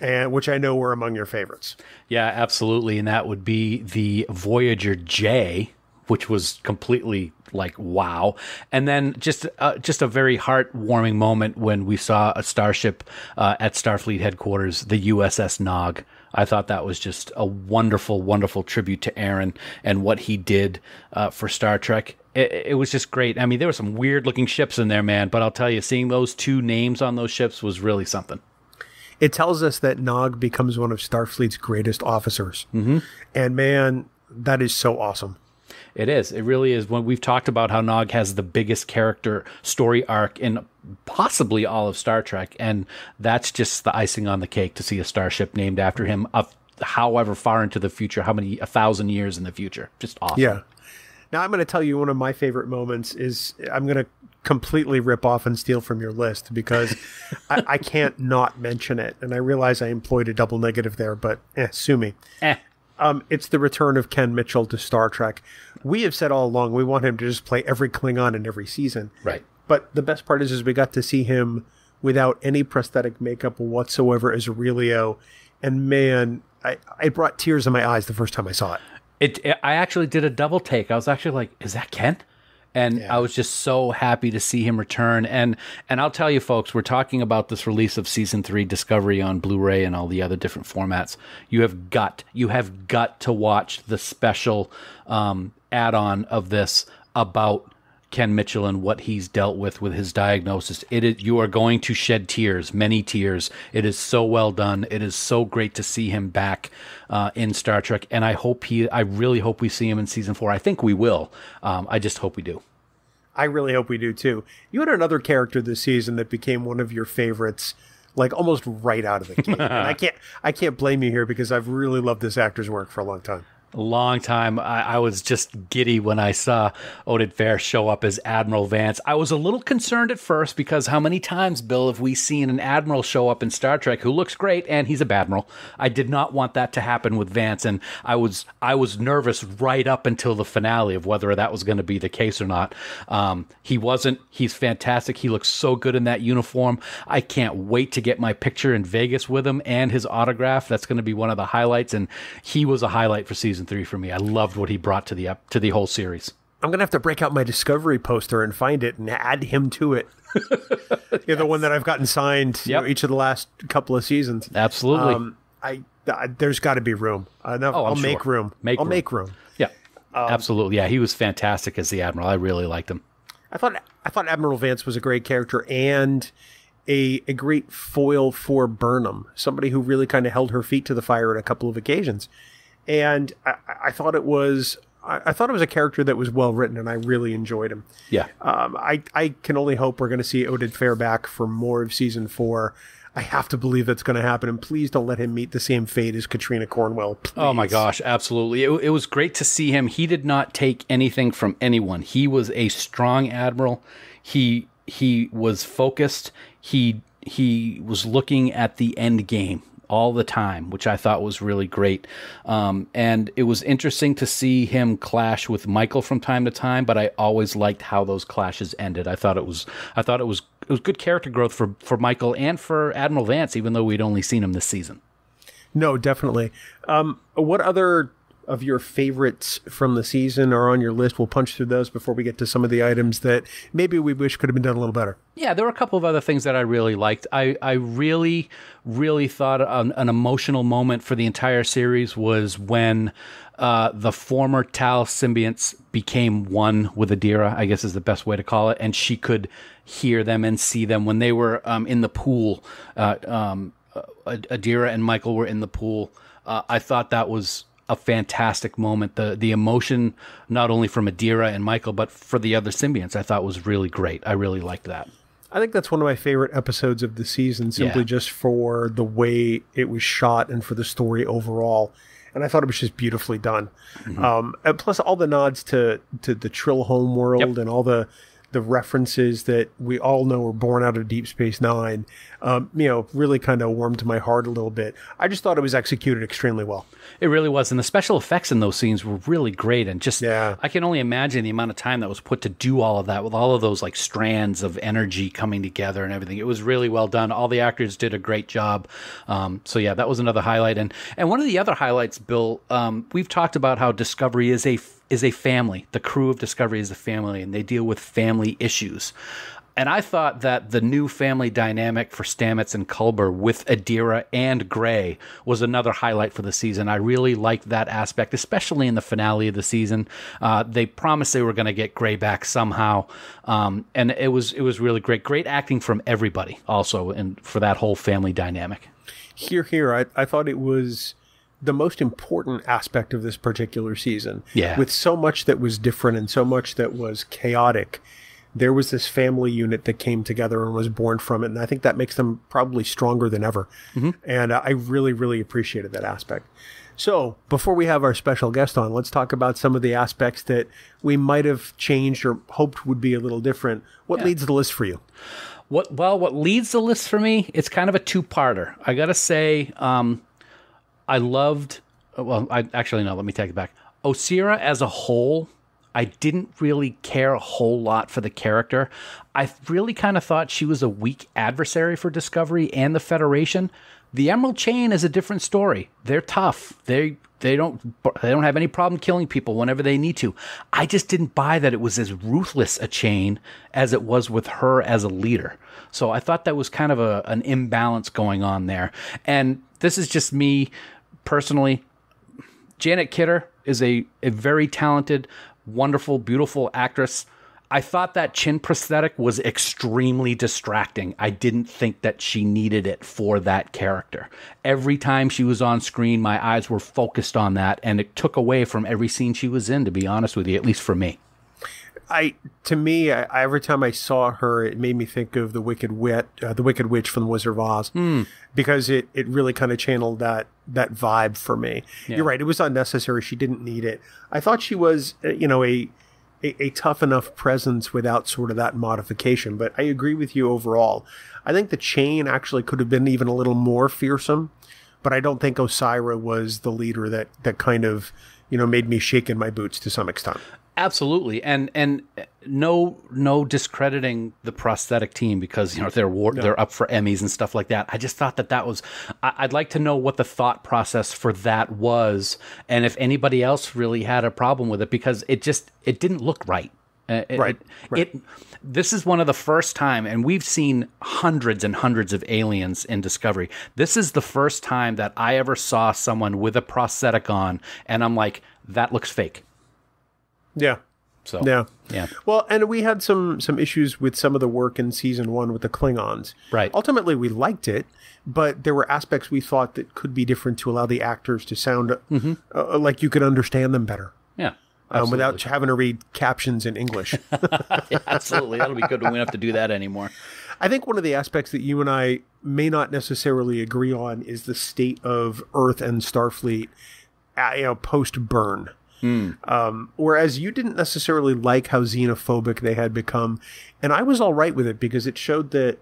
and which I know were among your favorites. Yeah, absolutely. And that would be the Voyager J, which was completely like wow. And then just uh, just a very heartwarming moment when we saw a starship uh, at Starfleet headquarters, the USS Nog. I thought that was just a wonderful, wonderful tribute to Aron and what he did uh, for Star Trek. It, it was just great. I mean, there were some weird looking ships in there, man. But I'll tell you, seeing those two names on those ships was really something. It tells us that Nog becomes one of Starfleet's greatest officers, mm-hmm. and man, that is so awesome. It is. It really is. When we've talked about how Nog has the biggest character story arc in possibly all of Star Trek, and that's just the icing on the cake to see a starship named after him. Of however far into the future, how many a thousand years in the future, just awesome. Yeah. Now I'm going to tell you one of my favorite moments is I'm going to completely rip off and steal from your list because I, I can't not mention it. And I realize I employed a double negative there, but eh, sue me. Eh. Um, it's the return of Ken Mitchell to Star Trek. We have said all along we want him to just play every Klingon in every season. Right. But the best part is, is we got to see him without any prosthetic makeup whatsoever as Aurelio, and man, I, I brought tears in my eyes the first time I saw it. It, it- I actually did a double take. I was actually like, "Is that Ken?" And I was just so happy to see him return. And and I'll tell you, folks, we're talking about this release of season three Discovery on Blu-ray and all the other different formats. You have got you have got to watch the special um, add-on of this about Ken Mitchell and what he's dealt with with his diagnosis. It is, you are going to shed tears, many tears. It is so well done. It is so great to see him back uh, in Star Trek, and I hope he. I really hope we see him in season four. I think we will. Um, I just hope we do. I really hope we do too. You had another character this season that became one of your favorites, like almost right out of the gate. and I can't, I can't blame you here because I've really loved this actor's work for a long time. Long time. I, I was just giddy when I saw Oded Fehr show up as Admiral Vance. I was a little concerned at first because how many times, Bill, have we seen an admiral show up in Star Trek who looks great and he's a badmiral? I did not want that to happen with Vance, and I was I was nervous right up until the finale of whether that was going to be the case or not. Um, he wasn't. He's fantastic. He looks so good in that uniform. I can't wait to get my picture in Vegas with him and his autograph. That's going to be one of the highlights, and he was a highlight for season three for me. I loved what he brought to the up to the whole series. I'm gonna have to break out my Discovery poster and find it and add him to it. You're the one that I've gotten signed you know, each of the last couple of seasons. Absolutely. Um, I, I there's got to be room. Uh, no, Oh, I'll make room. Make I'll room. make room. yeah. Absolutely. Yeah, he was fantastic as the admiral. I really liked him. I thought I thought Admiral Vance was a great character and a a great foil for Burnham, somebody who really kind of held her feet to the fire at a couple of occasions. And I, I thought it was I, I thought it was a character that was well written, and I really enjoyed him. Yeah. Um, I I can only hope we're going to see Oded Fehr back for more of season four. I have to believe that's going to happen, and please don't let him meet the same fate as Katrina Cornwell. Oh my gosh, absolutely. It, it was great to see him. He did not take anything from anyone. He was a strong admiral. He he was focused. He he was looking at the end game all the time, which I thought was really great. Um, and it was interesting to see him clash with Michael from time to time, but I always liked how those clashes ended. I thought it was I thought it was it was good character growth for for Michael and for Admiral Vance, even though we'd only seen him this season. No, definitely. Um, what other of your favorites from the season are on your list? We'll punch through those before we get to some of the items that maybe we wish could have been done a little better. Yeah, there were a couple of other things that I really liked. I, I really, really thought an, an emotional moment for the entire series was when uh, the former Tal symbionts became one with Adira, I guess is the best way to call it, and she could hear them and see them when they were um, in the pool. Uh, um, uh, Adira and Michael were in the pool. Uh, I thought that was a fantastic moment. The the emotion not only from Adira and Michael, but for the other symbionts, I thought was really great. I really liked that. I think that's one of my favorite episodes of the season, simply Yeah. just for the way it was shot and for the story overall. And I thought it was just beautifully done. Um, and plus, all the nods to to the Trill home world Yep. and all the the references that we all know were born out of Deep Space Nine, um, you know, really kind of warmed my heart a little bit. I just thought it was executed extremely well. It really was, and the special effects in those scenes were really great. And just, Yeah. I can only imagine the amount of time that was put to do all of that with all of those like strands of energy coming together and everything. It was really well done. All the actors did a great job. Um, so yeah, that was another highlight. And and one of the other highlights, Bill, um, we've talked about how Discovery is a is a family. The crew of Discovery is a family, and they deal with family issues. And I thought that the new family dynamic for Stamets and Culber with Adira and Gray was another highlight for the season. I really liked that aspect, especially in the finale of the season. Uh, they promised they were going to get Gray back somehow, um, and it was it was really great. Great acting from everybody, also, and for that whole family dynamic. Here, here, I, I thought it was the most important aspect of this particular season. Yeah. With so much that was different and so much that was chaotic, there was this family unit that came together and was born from it. And I think that makes them probably stronger than ever. And uh, I really, really appreciated that aspect. So, before we have our special guest on, let's talk about some of the aspects that we might have changed or hoped would be a little different. What leads the list for you? What well, what leads the list for me? It's kind of a two-parter. I gotta say, um, I loved. Uh, well, I actually no. Let me take it back. Osyraa as a whole, I didn't really care a whole lot for the character. I really kind of thought she was a weak adversary for Discovery and the Federation. The Emerald Chain is a different story. They're tough. They they don't they don't have any problem killing people whenever they need to. I just didn't buy that it was as ruthless a chain as it was with her as a leader. So I thought that was kind of a, an imbalance going on there. And this is just me personally. Janet Kidder is a, a very talented, wonderful, beautiful actress. I thought that chin prosthetic was extremely distracting. I didn't think that she needed it for that character. Every time she was on screen, my eyes were focused on that, and it took away from every scene she was in, to be honest with you, at least for me. I to me, I, every time I saw her, it made me think of the Wicked Wit, uh, the Wicked Witch from the Wizard of Oz, because it it really kind of channeled that that vibe for me. You're right; it was unnecessary. She didn't need it. I thought she was, uh, you know, a, a a tough enough presence without sort of that modification. But I agree with you overall. I think the chain actually could have been even a little more fearsome, but I don't think Osyraa was the leader that that kind of you know made me shake in my boots to some extent. Absolutely, and and no no discrediting the prosthetic team because you know they're war- they're up for Emmys and stuff like that. I just thought that that was. I- I'd like to know what the thought process for that was, and if anybody else really had a problem with it because it just it didn't look right. Uh, it- Right, right. It this is one of the first time, and we've seen hundreds and hundreds of aliens in Discovery. This is the first time that I ever saw someone with a prosthetic on, and I'm like, that looks fake. Yeah. So Yeah. yeah. Well, and we had some some issues with some of the work in season one with the Klingons. Right. Ultimately, we liked it, but there were aspects we thought that could be different to allow the actors to sound uh, like you could understand them better Yeah. um, without having to read captions in English. Absolutely. That'll be good. We don't have to do that anymore. I think one of the aspects that you and I may not necessarily agree on is the state of Earth and Starfleet, uh, you know, post burn. Um, whereas you didn't necessarily like how xenophobic they had become, and I was all right with it because it showed that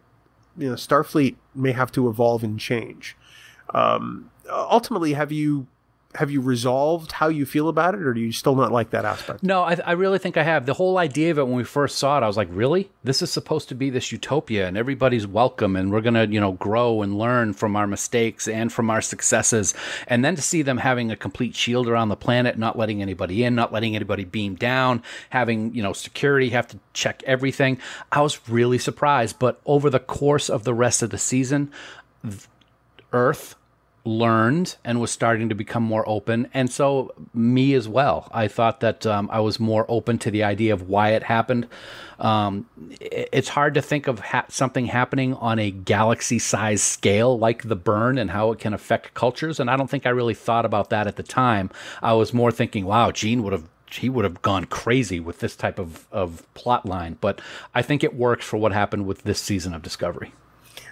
you know Starfleet may have to evolve and change. Um, ultimately, have you have you resolved how you feel about it, or do you still not like that aspect? No, I, I really think I have. The whole idea of it when we first saw it, I was like, really? This is supposed to be this utopia and everybody's welcome and we're going to, you know, grow and learn from our mistakes and from our successes. And then to see them having a complete shield around the planet, not letting anybody in, not letting anybody beam down, having, you know, security have to check everything. I was really surprised. But over the course of the rest of the season, Earth learned and was starting to become more open, and so me as well. I thought that um, I was more open to the idea of why it happened. Um, it's hard to think of ha- something happening on a galaxy size scale like the burn and how it can affect cultures, and I don't think I really thought about that at the time. I was more thinking, "Wow, Gene would have." He would have gone crazy with this type of, of plot line, but I think it works for what happened with this season of Discovery.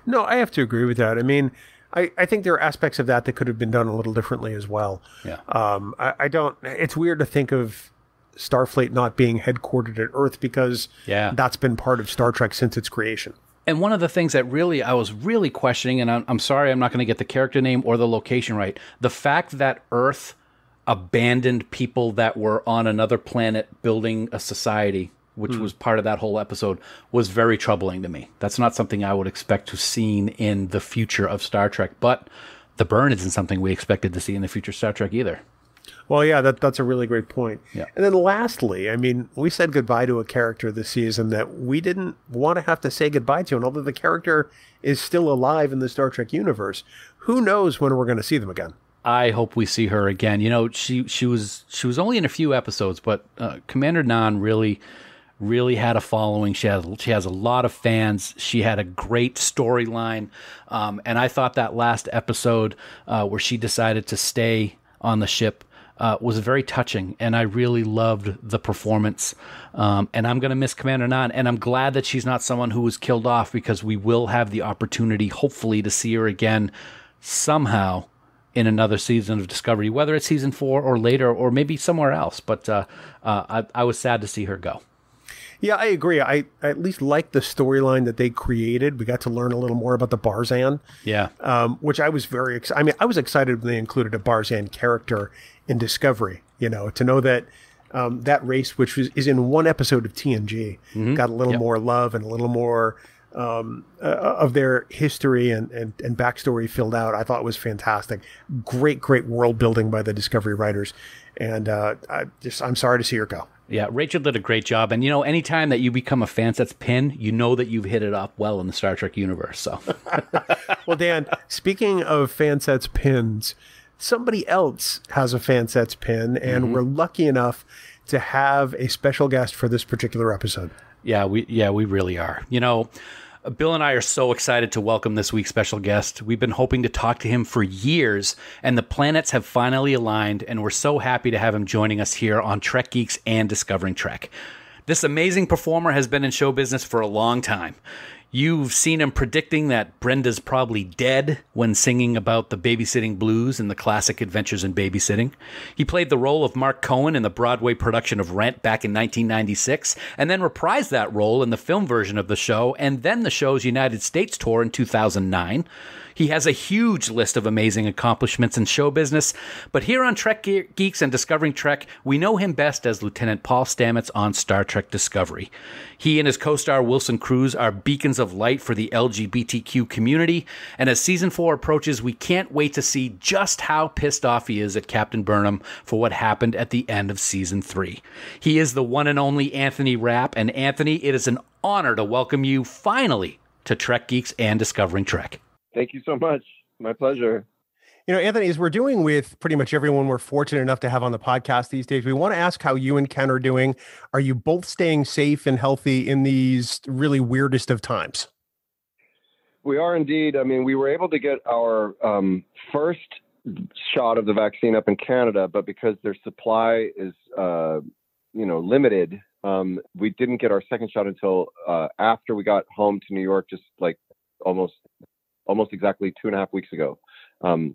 No, I have to agree with that. I mean, I, I think there are aspects of that that could have been done a little differently as well. Yeah. Um, I, I don't. It's weird to think of Starfleet not being headquartered at Earth because Yeah. that's been part of Star Trek since its creation. And one of the things that really I was really questioning, and I'm, I'm sorry I'm not going to get the character name or the location right, the fact that Earth abandoned people that were on another planet building a society, which was part of that whole episode, was very troubling to me. That's not something I would expect to seen in the future of Star Trek, but the burn isn't something we expected to see in the future Star Trek either. Well, yeah, that that's a really great point. Yeah. And then lastly, I mean, we said goodbye to a character this season that we didn't want to have to say goodbye to, and although the character is still alive in the Star Trek universe, who knows when we're going to see them again? I hope we see her again. You know, she she was she was only in a few episodes, but uh, Commander Nhan really really had a following. She has she has a lot of fans. She had a great storyline, um, and I thought that last episode uh, where she decided to stay on the ship. Uh, was very touching, and I really loved the performance. Um, and I'm going to miss Commander Nhan, and I'm glad that she's not someone who was killed off because we will have the opportunity, hopefully, to see her again somehow in another season of Discovery, whether it's season four or later, or maybe somewhere else. But uh, uh, I, I was sad to see her go. Yeah, I agree. I, I at least like the storyline that they created. We got to learn a little more about the Barzan. Yeah. Um, which I was very excited. I mean, I was excited when they included a Barzan character in Discovery, you know, to know that um, that race, which was, is in one episode of TNG, mm-hmm. got a little yep. more love and a little more um, uh, of their history and, and, and backstory filled out. I thought it was fantastic. Great, great world building by the Discovery writers. And uh, I just, I'm sorry to see her go. Yeah, Rachel did a great job. And you know, anytime that you become a FanSets pin, you know that you've hit it up well in the Star Trek universe. So, well, Dan, speaking of FanSets pins, somebody else has a FanSets pin, and mm-hmm. we're lucky enough to have a special guest for this particular episode. Yeah, we yeah we really are. You know, Bill and I are so excited to welcome this week's special guest. We've been hoping to talk to him for years, and the planets have finally aligned, and we're so happy to have him joining us here on Trek Geeks and Discovering Trek. This amazing performer has been in show business for a long time. You've seen him predicting that Brenda's probably dead when singing about the babysitting blues in the classic Adventures in Babysitting. He played the role of Mark Cohen in the Broadway production of Rent back in 1996, and then reprised that role in the film version of the show and then the show's United States tour in 2009. He has a huge list of amazing accomplishments in show business, but here on Trek Geeks and Discovering Trek, we know him best as Lieutenant Paul Stamets on Star Trek Discovery. He and his co star Wilson Cruz are beacons of light for the LGBTQ community, and as season four approaches, we can't wait to see just how pissed off he is at Captain Burnham for what happened at the end of season three. He is the one and only Anthony Rapp, and Anthony, it is an honor to welcome you finally to Trek Geeks and Discovering Trek. Thank you so much. My pleasure. You know, Anthony, as we're doing with pretty much everyone we're fortunate enough to have on the podcast these days, we want to ask how you and Ken are doing. Are you both staying safe and healthy in these really weirdest of times? We are indeed. I mean, we were able to get our um, first shot of the vaccine up in Canada, but because their supply is, uh, you know, limited, um, we didn't get our second shot until uh, after we got home to New York, just like almost almost exactly two and a half weeks ago. Um,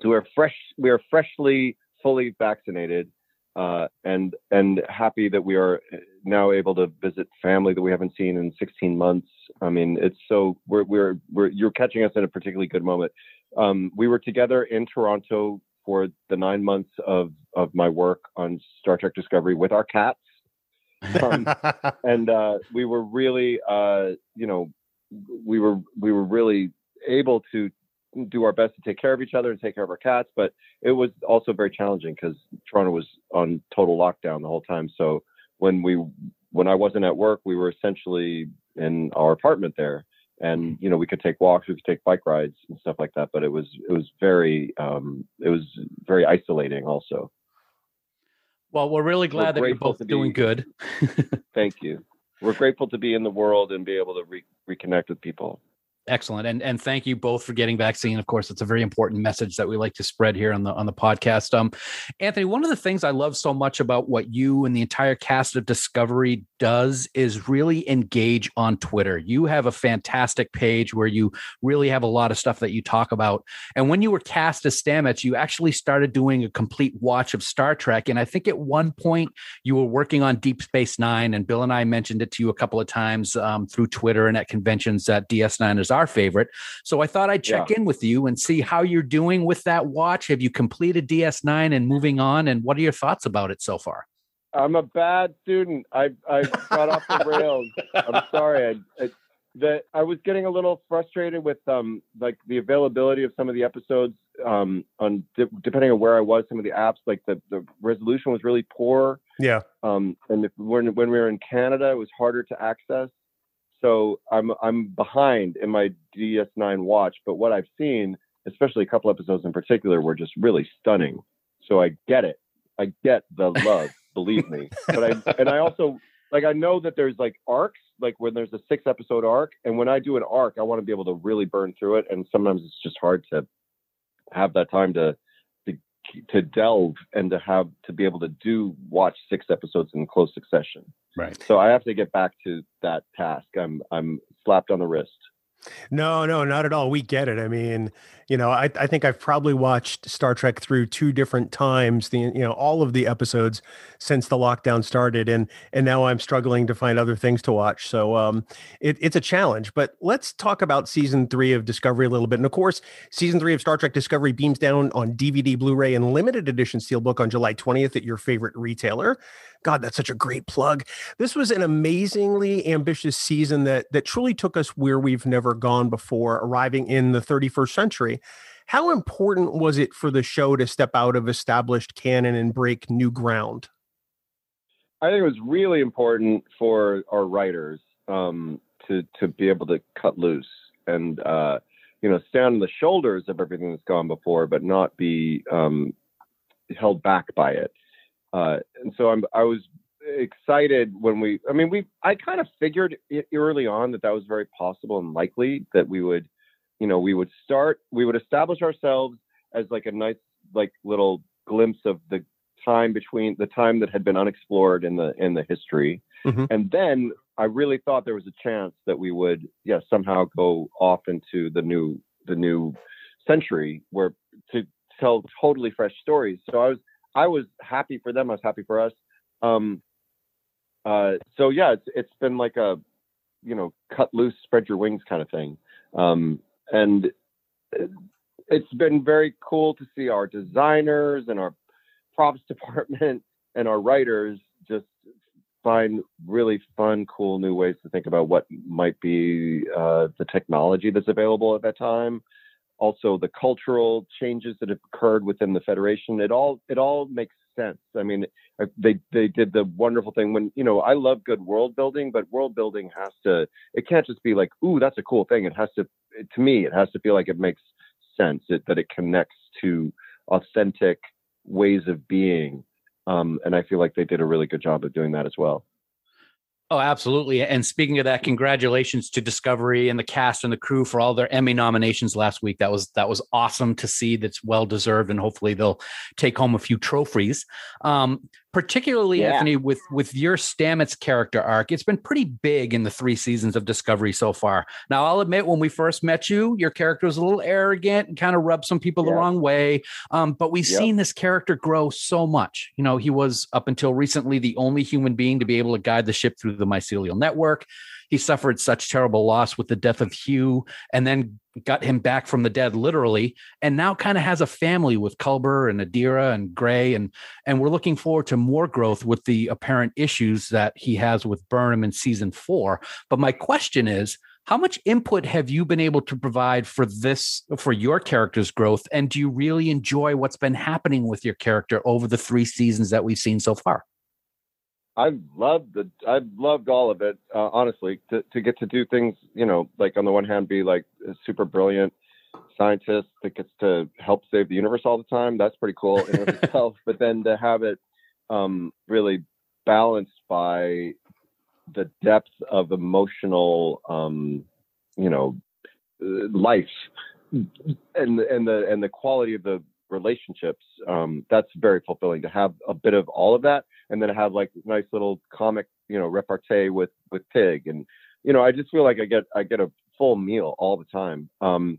so we're fresh, we are freshly, fully vaccinated, uh, and and happy that we are now able to visit family that we haven't seen in 16 months. I mean, it's so we're we're, we're you're catching us in a particularly good moment. Um, we were together in Toronto for the nine months of of my work on Star Trek Discovery with our cats. Um, and uh, we were really, uh, you know, we were we were really able to do our best to take care of each other and take care of our cats, but it was also very challenging because Toronto was on total lockdown the whole time. So when we when I wasn't at work, we were essentially in our apartment there, and mm-hmm. you know we could take walks, we could take bike rides and stuff like that. But it was it was very um, it was very isolating also. Well, we're really glad we're that you're both doing good. thank you. We're grateful to be in the world and be able to re- reconnect with people. Excellent, and and thank you both for getting vaccine. Of course, it's a very important message that we like to spread here on the on the podcast. Um, Anthony, one of the things I love so much about what you and the entire cast of Discovery does is really engage on Twitter. You have a fantastic page where you really have a lot of stuff that you talk about. And when you were cast as Stamets, you actually started doing a complete watch of Star Trek. And I think at one point you were working on Deep Space Nine, and Bill and I mentioned it to you a couple of times um, through Twitter and at conventions that DS9 is our favorite. So I thought I'd check yeah. in with you and see how you're doing with that watch. Have you completed DS9 and moving on? And what are your thoughts about it so far? I'm a bad student. I I got off the rails. I'm sorry. I, I, that I was getting a little frustrated with um like the availability of some of the episodes um on de- depending on where I was. Some of the apps like the the resolution was really poor. Yeah. Um and if, when when we were in Canada, it was harder to access. So I'm I'm behind in my DS9 watch, but what I've seen, especially a couple episodes in particular, were just really stunning. So I get it. I get the love, believe me. But I and I also like I know that there's like arcs, like when there's a six episode arc, and when I do an arc, I want to be able to really burn through it, and sometimes it's just hard to have that time to to delve and to have to be able to do watch six episodes in close succession. Right. So I have to get back to that task. I'm I'm slapped on the wrist. No, no, not at all. We get it. I mean, you know, I, I think I've probably watched Star Trek through two different times, the you know, all of the episodes since the lockdown started, and and now I'm struggling to find other things to watch. So um, it, it's a challenge. But let's talk about season three of Discovery a little bit. And of course, season three of Star Trek Discovery beams down on DVD, Blu-ray, and limited edition steelbook on July 20th at your favorite retailer. God, that's such a great plug. This was an amazingly ambitious season that that truly took us where we've never gone before, arriving in the 31st century. How important was it for the show to step out of established canon and break new ground? I think it was really important for our writers um, to to be able to cut loose and uh, you know stand on the shoulders of everything that's gone before, but not be um, held back by it. Uh, and so I'm, I was excited when we, I mean, we, I kind of figured early on that that was very possible and likely that we would, you know, we would start, we would establish ourselves as like a nice, like little glimpse of the time between the time that had been unexplored in the, in the history. Mm-hmm. And then I really thought there was a chance that we would, yeah, somehow go off into the new, the new century where to tell totally fresh stories. So I was, I was happy for them. I was happy for us. Um, uh, so yeah, it's it's been like a you know cut loose, spread your wings kind of thing, um, and it's been very cool to see our designers and our props department and our writers just find really fun, cool new ways to think about what might be uh, the technology that's available at that time also the cultural changes that have occurred within the federation. It all it all makes sense. I mean they they did the wonderful thing when you know i love good world building but world building has to it can't just be like ooh that's a cool thing. It has to to me it has to feel like it makes sense it, that it connects to authentic ways of being um, and i feel like they did a really good job of doing that as well Oh, absolutely. And speaking of that, congratulations to Discovery and the cast and the crew for all their Emmy nominations last week. That was that was awesome to see. That's well deserved, and hopefully they'll take home a few trophies. Um, particularly yeah. Anthony with with your Stamets character arc. It's been pretty big in the three seasons of Discovery so far. Now, I'll admit, when we first met you, your character was a little arrogant and kind of rubbed some people yeah. the wrong way. Um, but we've yep. seen this character grow so much. You know, he was up until recently the only human being to be able to guide the ship through the mycelial network. He suffered such terrible loss with the death of Hugh, and then got him back from the dead literally and now kind of has a family with Culber and Adira and Gray and and we're looking forward to more growth with the apparent issues that he has with Burnham in season 4 but my question is how much input have you been able to provide for this for your character's growth? And do you really enjoy what's been happening with your character over the 3 seasons that we've seen so far I've loved the I've loved all of it. Uh, honestly, to to get to do things, you know, like on the one hand, be like a super brilliant scientist that gets to help save the universe all the time. That's pretty cool in itself. But then to have it um, really balanced by the depth of emotional, um, you know, life and and the and the quality of the relationships. Um, that's very fulfilling to have a bit of all of that, and then have like nice little comic, you know, repartee with with Pig, and you know, I just feel like I get I get a full meal all the time. Um,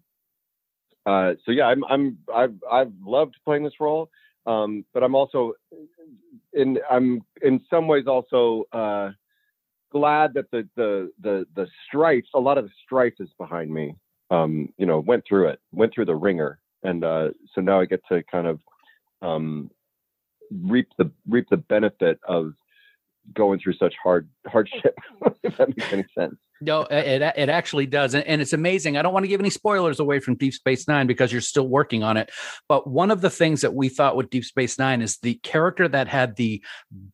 uh, so yeah, I'm I'm I've I've loved playing this role, um, but I'm also in I'm in some ways also uh, glad that the the the the strife, a lot of the strife is behind me. Um, you know, went through it, went through the ringer, and uh, so now I get to kind of um, reap the reap the benefit of going through such hard hardship. if that makes any sense. No, it it actually does, and, it's amazing. I don't want to give any spoilers away from Deep Space Nine because you're still working on it. But one of the things that we thought with Deep Space Nine is the character that had the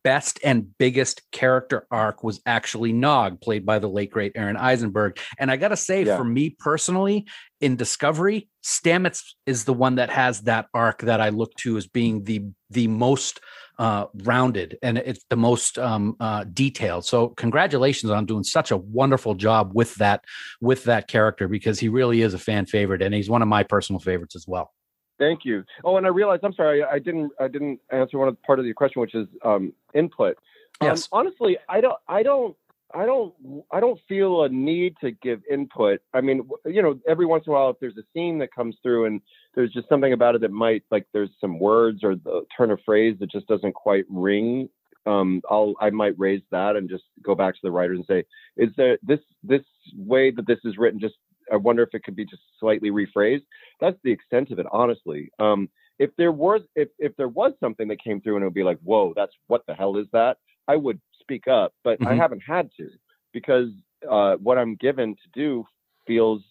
best and biggest character arc was actually Nog, played by the late great Aron Eisenberg. And I got to say, yeah. for me personally, in Discovery, Stamets is the one that has that arc that I look to as being the the most uh, rounded and it's the most um, uh, detailed. So congratulations on doing such a wonderful job with that with that character because he really is a fan favorite and he's one of my personal favorites as well. Thank you. Oh, and I realized I'm sorry I didn't I didn't answer one of part of your question, which is um, input. Um, yes. Um, honestly, I don't I don't I don't I don't feel a need to give input. I mean, you know, every once in a while if there's a scene that comes through and there's just something about it that might like there's some words or the turn of phrase that just doesn't quite ring um, I'll I might raise that and just go back to the writers and say, is there this this way that this is written? Just I wonder if it could be just slightly rephrased. That's the extent of it, honestly. Um, if there was if if there was something that came through and it would be like, whoa, that's what the hell is that? I would speak up, but mm-hmm. I haven't had to because uh, what I'm given to do feels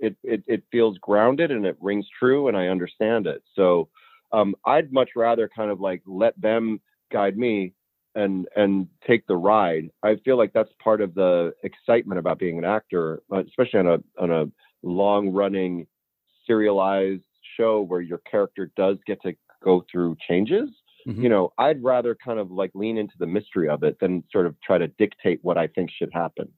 it, it it feels grounded and it rings true and I understand it. So um, I'd much rather kind of like let them guide me and and take the ride. I feel like that's part of the excitement about being an actor, uh, especially on a on a long running serialized show where your character does get to go through changes. Mm-hmm. You know, I'd rather kind of like lean into the mystery of it than sort of try to dictate what I think should happen.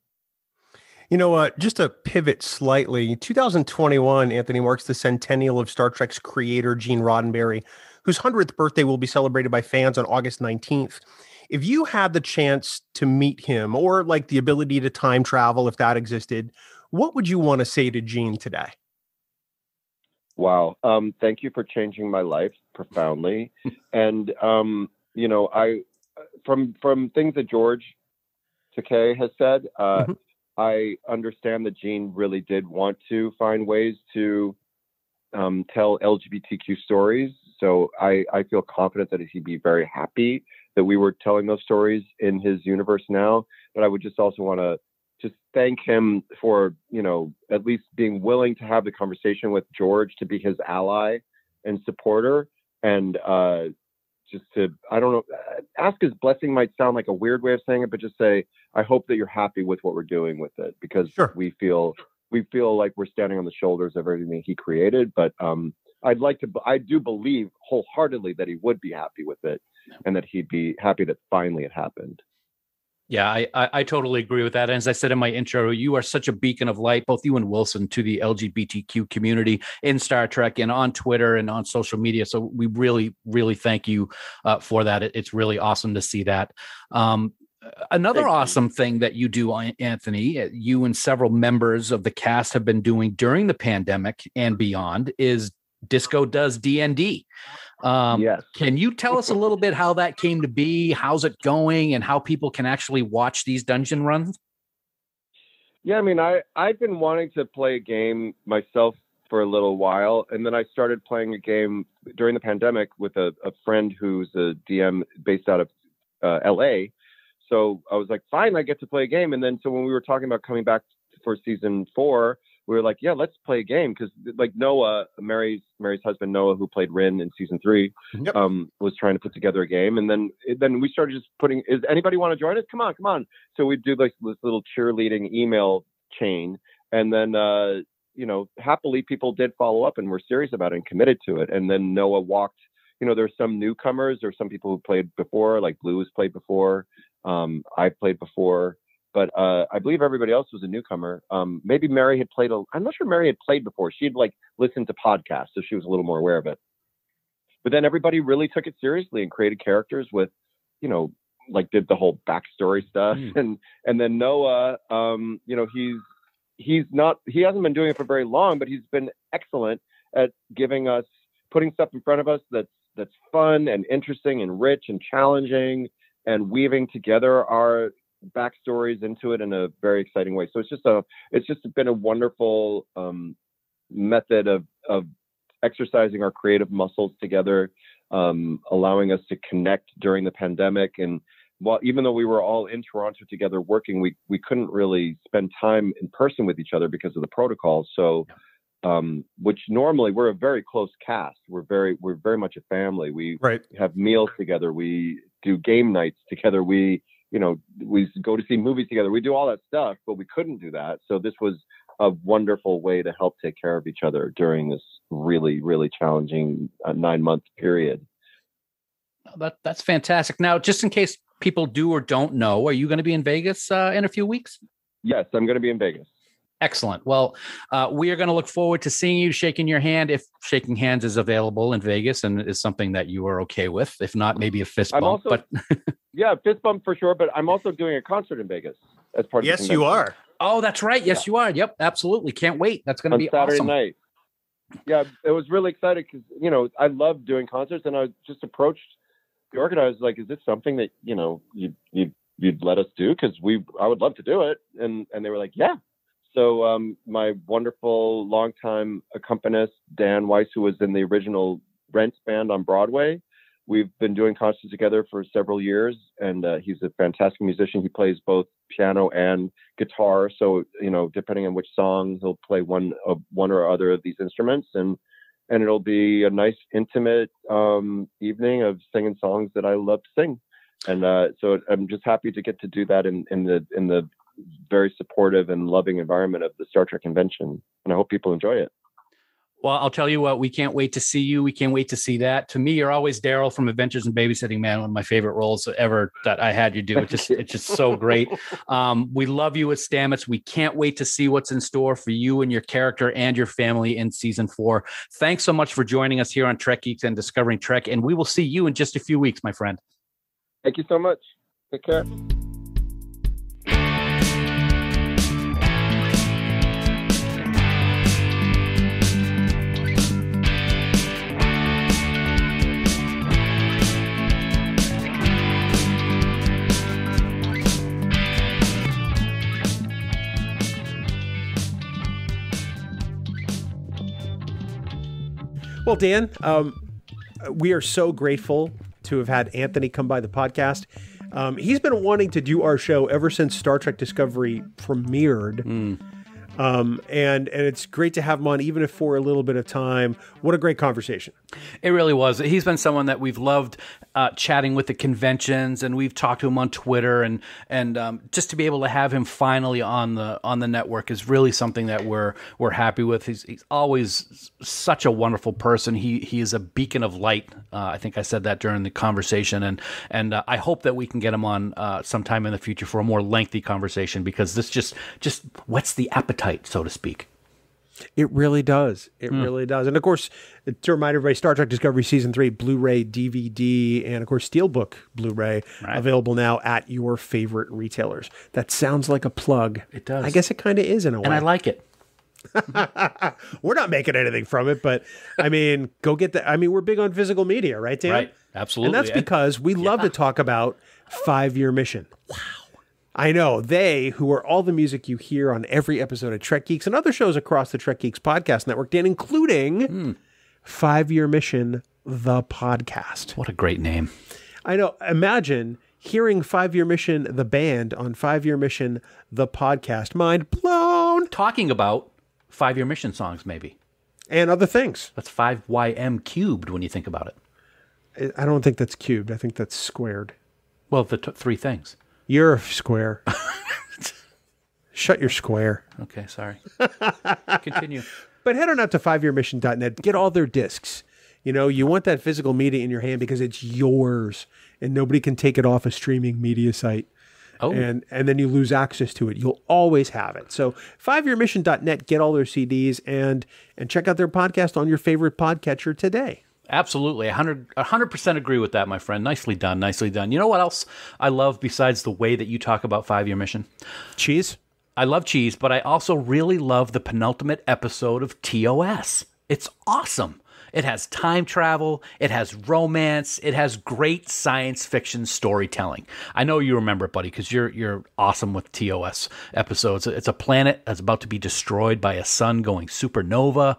You know, uh, just to pivot slightly, 2021, Anthony marks the centennial of Star Trek's creator, Gene Roddenberry, whose 100th birthday will be celebrated by fans on August 19th. If you had the chance to meet him or like the ability to time travel, if that existed, what would you want to say to Gene today? Wow. Um, thank you for changing my life profoundly. and, um, you know, I, from, from things that George Takei has said, uh, mm-hmm. I understand that Gene really did want to find ways to um, tell LGBTQ stories. So I, I feel confident that he'd be very happy that we were telling those stories in his universe now. But I would just also want to just thank him for, you know, at least being willing to have the conversation with George to be his ally and supporter. And uh, just to, I don't know, ask his blessing might sound like a weird way of saying it, but just say, I hope that you're happy with what we're doing with it because sure. we feel, we feel like we're standing on the shoulders of everything he created. But um, I'd like to, I do believe wholeheartedly that he would be happy with it and that he'd be happy that finally it happened. Yeah, I, I, I totally agree with that. And as I said in my intro, you are such a beacon of light, both you and Wilson, to the LGBTQ community in Star Trek and on Twitter and on social media. So we really, really thank you uh, for that. It, it's really awesome to see that. Um, another Thank awesome you. thing that you do anthony uh, you and several members of the cast have been doing during the pandemic and beyond is disco does dnd um, yes. Can you tell us a little bit how that came to be? How's it going, and how people can actually watch these dungeon runs? Yeah, I mean, I I've been wanting to play a game myself for a little while, and then I started playing a game during the pandemic with a, a friend who's a DM based out of uh, LA. So I was like, fine, I get to play a game. And then so when we were talking about coming back for season four, we were like, yeah, let's play a game because like Noah, Mary's Mary's husband Noah, who played Ryn in season three, yep. um, was trying to put together a game, and then then we started just putting. Is anybody want to join us? Come on, come on. So we do like this little cheerleading email chain, and then uh, you know, happily people did follow up and were serious about it and committed to it. And then Noah walked. You know, there's some newcomers. There's some people who played before, like Blu has played before. Um, I played before but uh, I believe everybody else was a newcomer. Um, maybe Mary had played. A, I'm not sure Mary had played before. She'd like listened to podcasts, so she was a little more aware of it. But then everybody really took it seriously and created characters with, you know, like did the whole backstory stuff, mm. and and then Noah, um, you know, he's he's not he hasn't been doing it for very long, but he's been excellent at giving us putting stuff in front of us that's that's fun and interesting and rich and challenging and weaving together our backstories into it in a very exciting way. So it's just a it's just been a wonderful um, method of of exercising our creative muscles together, um, allowing us to connect during the pandemic. And while even though we were all in Toronto together working, we we couldn't really spend time in person with each other because of the protocols. So. Um, which normally we're a very close cast. We're very we're very much a family. We right. have meals together. We do game nights together. We you know, we go to see movies together. We do all that stuff, but we couldn't do that. So this was a wonderful way to help take care of each other during this really, really challenging uh, nine month period. That that's fantastic. Now, just in case people do or don't know, are you going to be in Vegas uh, in a few weeks? Yes, I'm going to be in Vegas. Excellent. Well, uh, we are going to look forward to seeing you shaking your hand if shaking hands is available in Vegas and is something that you are okay with. If not, maybe a fist bump. Also, but yeah, fist bump for sure. But I'm also doing a concert in Vegas as part of. the Yes, you are. Oh, that's right. Yes, you are. Yep, absolutely. Can't wait. That's going to be Saturday awesome. night. Yeah, it was really excited because you know I love doing concerts, and I just approached the organizers like, "Is this something that you know you you you'd let us do? Because we I would love to do it." And and they were like, "Yeah." So um, my wonderful longtime accompanist Dan Weiss, who was in the original Rent band on Broadway, we've been doing concerts together for several years, and uh, he's a fantastic musician. He plays both piano and guitar. So you know, depending on which song, he'll play one of one or other of these instruments, and and it'll be a nice intimate um, evening of singing songs that I love to sing. And uh, so I'm just happy to get to do that in, in the in the very supportive and loving environment of the Star Trek convention, and I hope people enjoy it. Well, I'll tell you what, we can't wait to see you. We can't wait to see that. To me, you're always Daryl from Adventures in Babysitting Man, one of my favorite roles ever that I had you do. It's just it's just so great. Um, we love you at Stamets. We can't wait to see what's in store for you and your character and your family in season four. Thanks so much for joining us here on Trek Geeks and Discovering Trek. And we will see you in just a few weeks, my friend. Thank you so much. Take care. Well, Dan, um, we are so grateful to have had Anthony come by the podcast. Um, he's been wanting to do our show ever since Star Trek Discovery premiered. Um, and and it's great to have him on, even if for a little bit of time. What a great conversation! It really was. He's been someone that we've loved uh, chatting with the conventions, and we've talked to him on Twitter, and and um, just to be able to have him finally on the on the network is really something that we're we're happy with. He's, he's always such a wonderful person. He he is a beacon of light. Uh, I think I said that during the conversation, and and uh, I hope that we can get him on uh, sometime in the future for a more lengthy conversation because this just just whets the appetite, so to speak. It really does. It hmm. really does. And of course, to remind everybody, Star Trek Discovery Season 3 Blu ray, DVD, and of course, Steelbook Blu ray available now at your favorite retailers. That sounds like a plug. It does. I guess it kind of is in a way. And I like it. we're not making anything from it, but I mean, go get that. I mean, we're big on physical media, right, Dan? Right. Absolutely. And that's because we love to talk about Five Year Mission. Wow. I know. They, who are all the music you hear on every episode of Trek Geeks and other shows across the Trek Geeks podcast network, Dan, including Hmm. Five Year Mission, the podcast. What a great name. I know. Imagine hearing Five Year Mission, the band, on Five Year Mission, the podcast. Mind blown. Talking about five year mission songs, maybe. And other things. That's 5YM cubed when you think about it. I don't think that's cubed. I think that's squared. Well, the t- three things. You're a square. Shut your square. Okay, sorry. Continue. But head on out to fiveyearmission.net. Get all their discs. You know, you want that physical media in your hand because it's yours and nobody can take it off a streaming media site. Oh. And and then you lose access to it. You'll always have it. So fiveyearmission.net, get all their CDs and and check out their podcast on your favorite podcatcher today. Absolutely. 100, 100% agree with that, my friend. Nicely done. Nicely done. You know what else I love besides the way that you talk about five year mission? Cheese? I love cheese, but I also really love the penultimate episode of TOS. It's awesome. It has time travel, it has romance, it has great science fiction storytelling. I know you remember it, buddy, because you're you're awesome with TOS episodes. It's a planet that's about to be destroyed by a sun going supernova.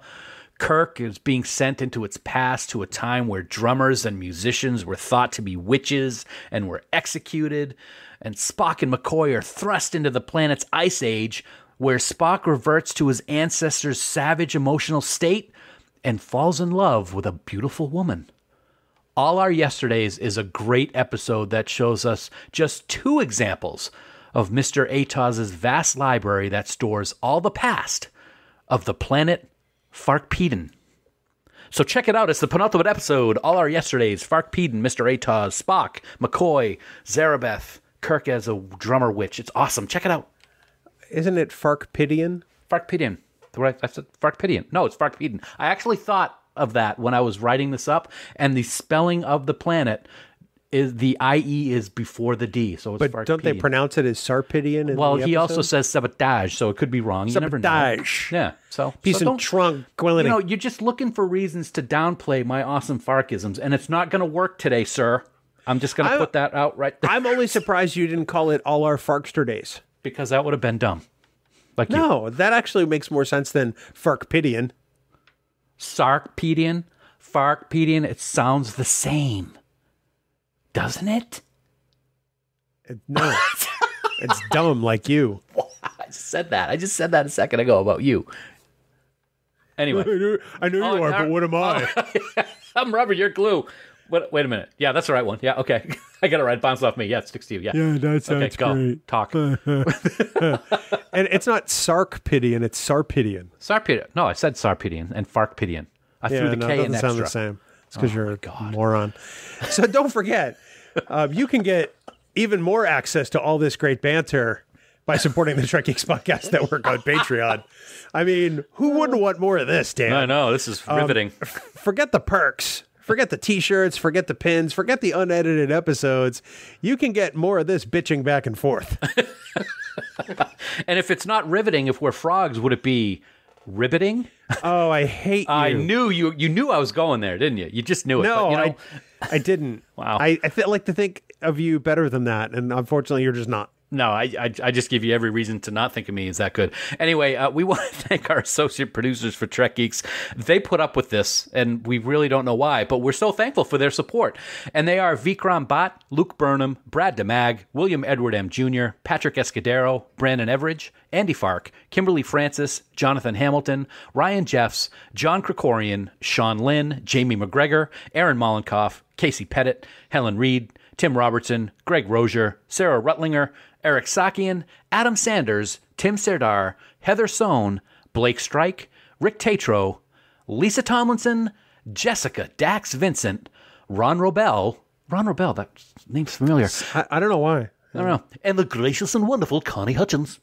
Kirk is being sent into its past to a time where drummers and musicians were thought to be witches and were executed. And Spock and McCoy are thrust into the planet's ice age, where Spock reverts to his ancestors' savage emotional state and falls in love with a beautiful woman. All Our Yesterdays is a great episode that shows us just two examples of Mr. Atoz's vast library that stores all the past of the planet Farkpeden. So check it out. It's the penultimate episode. All Our Yesterdays, Farkpeden, Mr. Atoz, Spock, McCoy, Zarabeth, Kirk as a drummer witch. It's awesome. Check it out. Isn't it Farkpidian? Farkpedian. Right, I said Farkpedian. No, it's Farkpeden. I actually thought of that when I was writing this up, and the spelling of the planet is the IE is before the D, so it's But don't they pronounce it as Sarpedian? In Well, he also says sabotage, so it could be wrong. You never know. Sabotage. Yeah. So Peace so and tranquility. You know, you're just looking for reasons to downplay my awesome Farkisms, and it's not going to work today, sir. I'm just going to put that out right there I'm only surprised you didn't call it all our Farkster days. because that would have been dumb. Like you. No, that actually makes more sense than Farkpidian. Sarkpedian, Farkpedian, it sounds the same. Doesn't it? No, it's dumb like you. I just said that. I just said that a second ago about you. Anyway, I know Oh, you are, but what am I? I'm rubber, you're glue. Wait, wait a minute. Yeah, that's the right one. Yeah, okay. I got it right. Bounce off me. Yeah, it sticks to you. Yeah. Yeah, that sounds okay, go. great. Talk. And it's not Sarkpidian, it's Sarpidian. Sarpedian. No, I said Sarpidian and Farkpedian. I Yeah, threw the no, K it in extra. sound the same. Because you're a moron. So don't forget, uh, you can get even more access to all this great banter by supporting the Trek Geeks Podcast Network on Patreon. I mean, who wouldn't want more of this, Dan? I know. This is Um, riveting. forget the perks. Forget the t-shirts, forget the pins, forget the unedited episodes. You can get more of this bitching back and forth. and if it's not riveting, if we're frogs, would it be riveting? Oh, I hate you. I knew you. You knew I was going there, didn't you? You just knew it. No, but, you know, I, I didn't. Wow. I, I like to think of you better than that, and unfortunately, you're just not. No, I, I I just give you every reason to not think of me as that good. Anyway, uh, we want to thank our associate producers for Trek Geeks. They put up with this, and we really don't know why, but we're so thankful for their support. And they are Vikram Bhatt, Luke Burnham, Brad DeMag, William Edward M. Jr., Patrick Escudero, Brandon Everidge, Andy Fark, Kimberly Francis, Jonathan Hamilton, Ryan Jeffs, John Krikorian, Sean Lynn, Jamie McGregor, Aaron Mollenkoff, Casey Pettit, Helen Reed, Tim Robertson, Greg Rozier, Sarah Rutlinger, Eric Sakian, Adam Sanders, Tim Serdar, Heather Sohn, Blake Strike, Rick Tatro, Lisa Tomlinson, Jessica Dax Vincent, Ron Wrobel. Ron Wrobel, that name's familiar. I, I don't know why. I don't know. And the gracious and wonderful Connie Hutchins.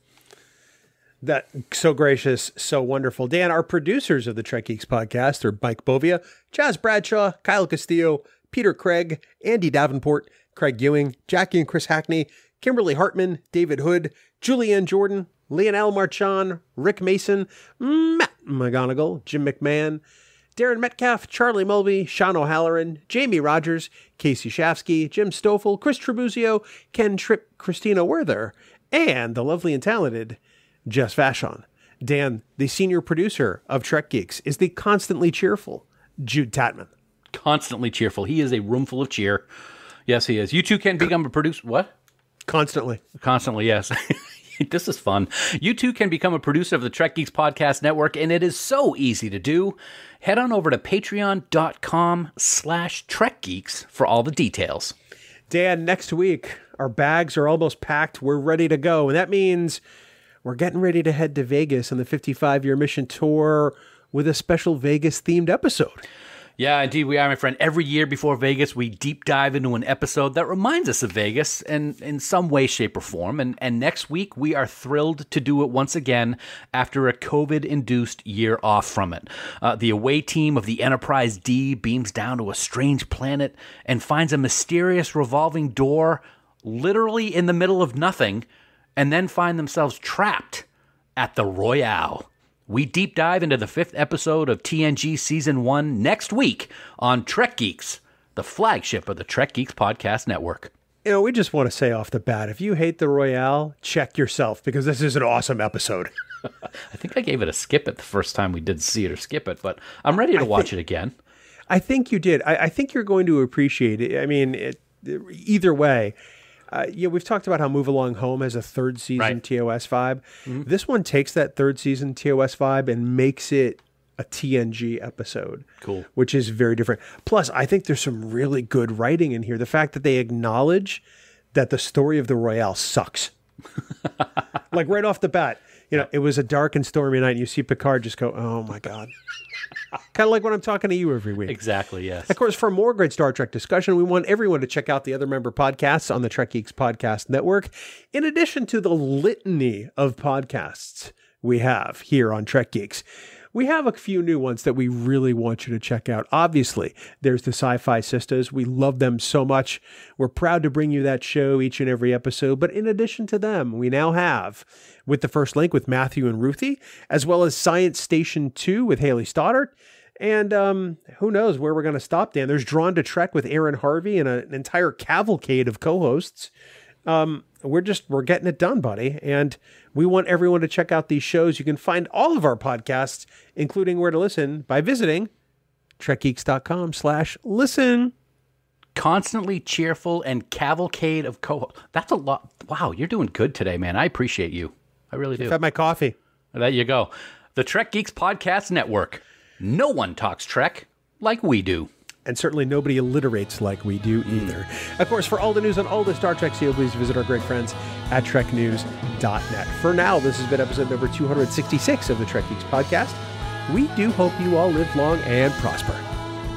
That so gracious, so wonderful. Dan, our producers of the Trek Geeks podcast are Mike Bovia, Chaz Bradshaw, Kyle Castillo, Peter Craig, Andy Davenport, Craig Ewing, Jackie and Chris Hackney, Kimberly Hartman, David Hood, Julianne Jordan, Leonel Marchand, Rick Mason, Matt McGonigal, Jim McMahon, Darren Metcalf, Charlie Mulvey, Sean O'Halloran, Jamie Rogers, Casey Shafsky, Jim Stoffel, Chris Tribuzio, Ken Tripp, Christina Werther, and the lovely and talented Jess Vashon. Dan, the senior producer of Trek Geeks, is the constantly cheerful Jude Tatman. Constantly cheerful. He is a room full of cheer. Yes, he is. You too can become a producer. What? Constantly. Constantly, yes. this is fun. You too can become a producer of the Trek Geeks Podcast Network, and it is so easy to do. Head on over to patreon.com slash Trek Geeks for all the details. Dan, next week, our bags are almost packed. We're ready to go. And that means we're getting ready to head to Vegas on the 55 year mission tour with a special Vegas themed episode. Yeah, indeed, we are, my friend. Every year before Vegas, we deep dive into an episode that reminds us of Vegas and in some way, shape, or form. And, and next week, we are thrilled to do it once again after a COVID induced year off from it. Uh, the away team of the Enterprise D beams down to a strange planet and finds a mysterious revolving door literally in the middle of nothing, and then find themselves trapped at the Royale. We deep dive into the fifth episode of TNG Season 1 next week on Trek Geeks, the flagship of the Trek Geeks Podcast Network. You know, we just want to say off the bat if you hate the Royale, check yourself because this is an awesome episode. I think I gave it a skip it the first time we did see it or skip it, but I'm ready to watch it again. I think you did. I, I think you're going to appreciate it. I mean, it, either way, uh, yeah, we've talked about how Move Along Home has a third season Right. TOS vibe. This one takes that third season TOS vibe and makes it a TNG episode. Cool. Which is very different. Plus, I think there's some really good writing in here. The fact that they acknowledge that the story of the Royale sucks. like right off the bat, you know, it was a dark and stormy night. And you see Picard just go, "Oh my god," kind of like when I'm talking to you every week. Exactly, yes. Of course, for more great Star Trek discussion, we want everyone to check out the other member podcasts on the Trek Geeks Podcast Network, in addition to the litany of podcasts we have here on Trek Geeks. We have a few new ones that we really want you to check out. Obviously, there's the Sci Fi Sisters. We love them so much. We're proud to bring you that show each and every episode. But in addition to them, we now have with the first link with Matthew and Ruthie, as well as Science Station 2 with Haley Stoddart. And um, who knows where we're going to stop, Dan? There's Drawn to Trek with Aaron Harvey and a, an entire cavalcade of co hosts. Um, we're just, we're getting it done, buddy. And we want everyone to check out these shows. You can find all of our podcasts, including where to listen, by visiting trekgeeks.com slash listen. Constantly cheerful and cavalcade of co That's a lot. Wow, you're doing good today, man. I appreciate you. I really do. I've had my coffee. There you go. The Trek Geeks Podcast Network. No one talks Trek like we do. And certainly nobody alliterates like we do either. Of course, for all the news on all the Star Trek, CO, please visit our great friends at treknews.net. For now, this has been episode number 266 of the Trek Geeks podcast. We do hope you all live long and prosper.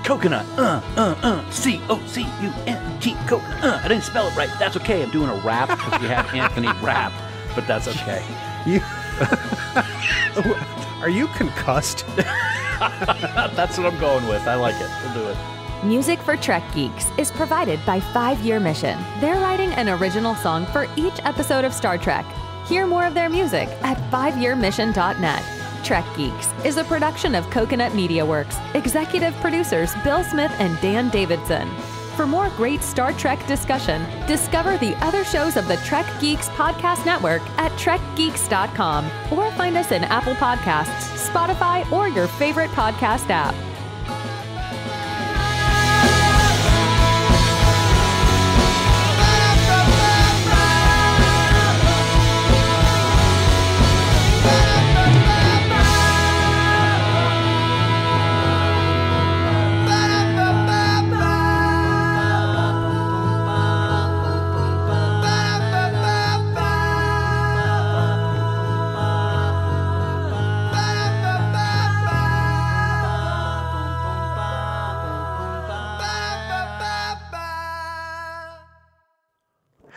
Coconut, uh, uh, uh, C O C U N T, coconut, uh. I didn't spell it right. That's okay. I'm doing a rap because we have Anthony Rapp, but that's okay. You Are you concussed? That's what I'm going with. I like it. We'll do it. Music for Trek Geeks is provided by Five Year Mission. They're writing an original song for each episode of Star Trek. Hear more of their music at fiveyearmission.net. Trek Geeks is a production of Coconut Media Works. Executive producers Bill Smith and Dan Davidson. For more great Star Trek discussion, discover the other shows of the Trek Geeks Podcast Network at trekgeeks.com or find us in Apple Podcasts, Spotify, or your favorite podcast app.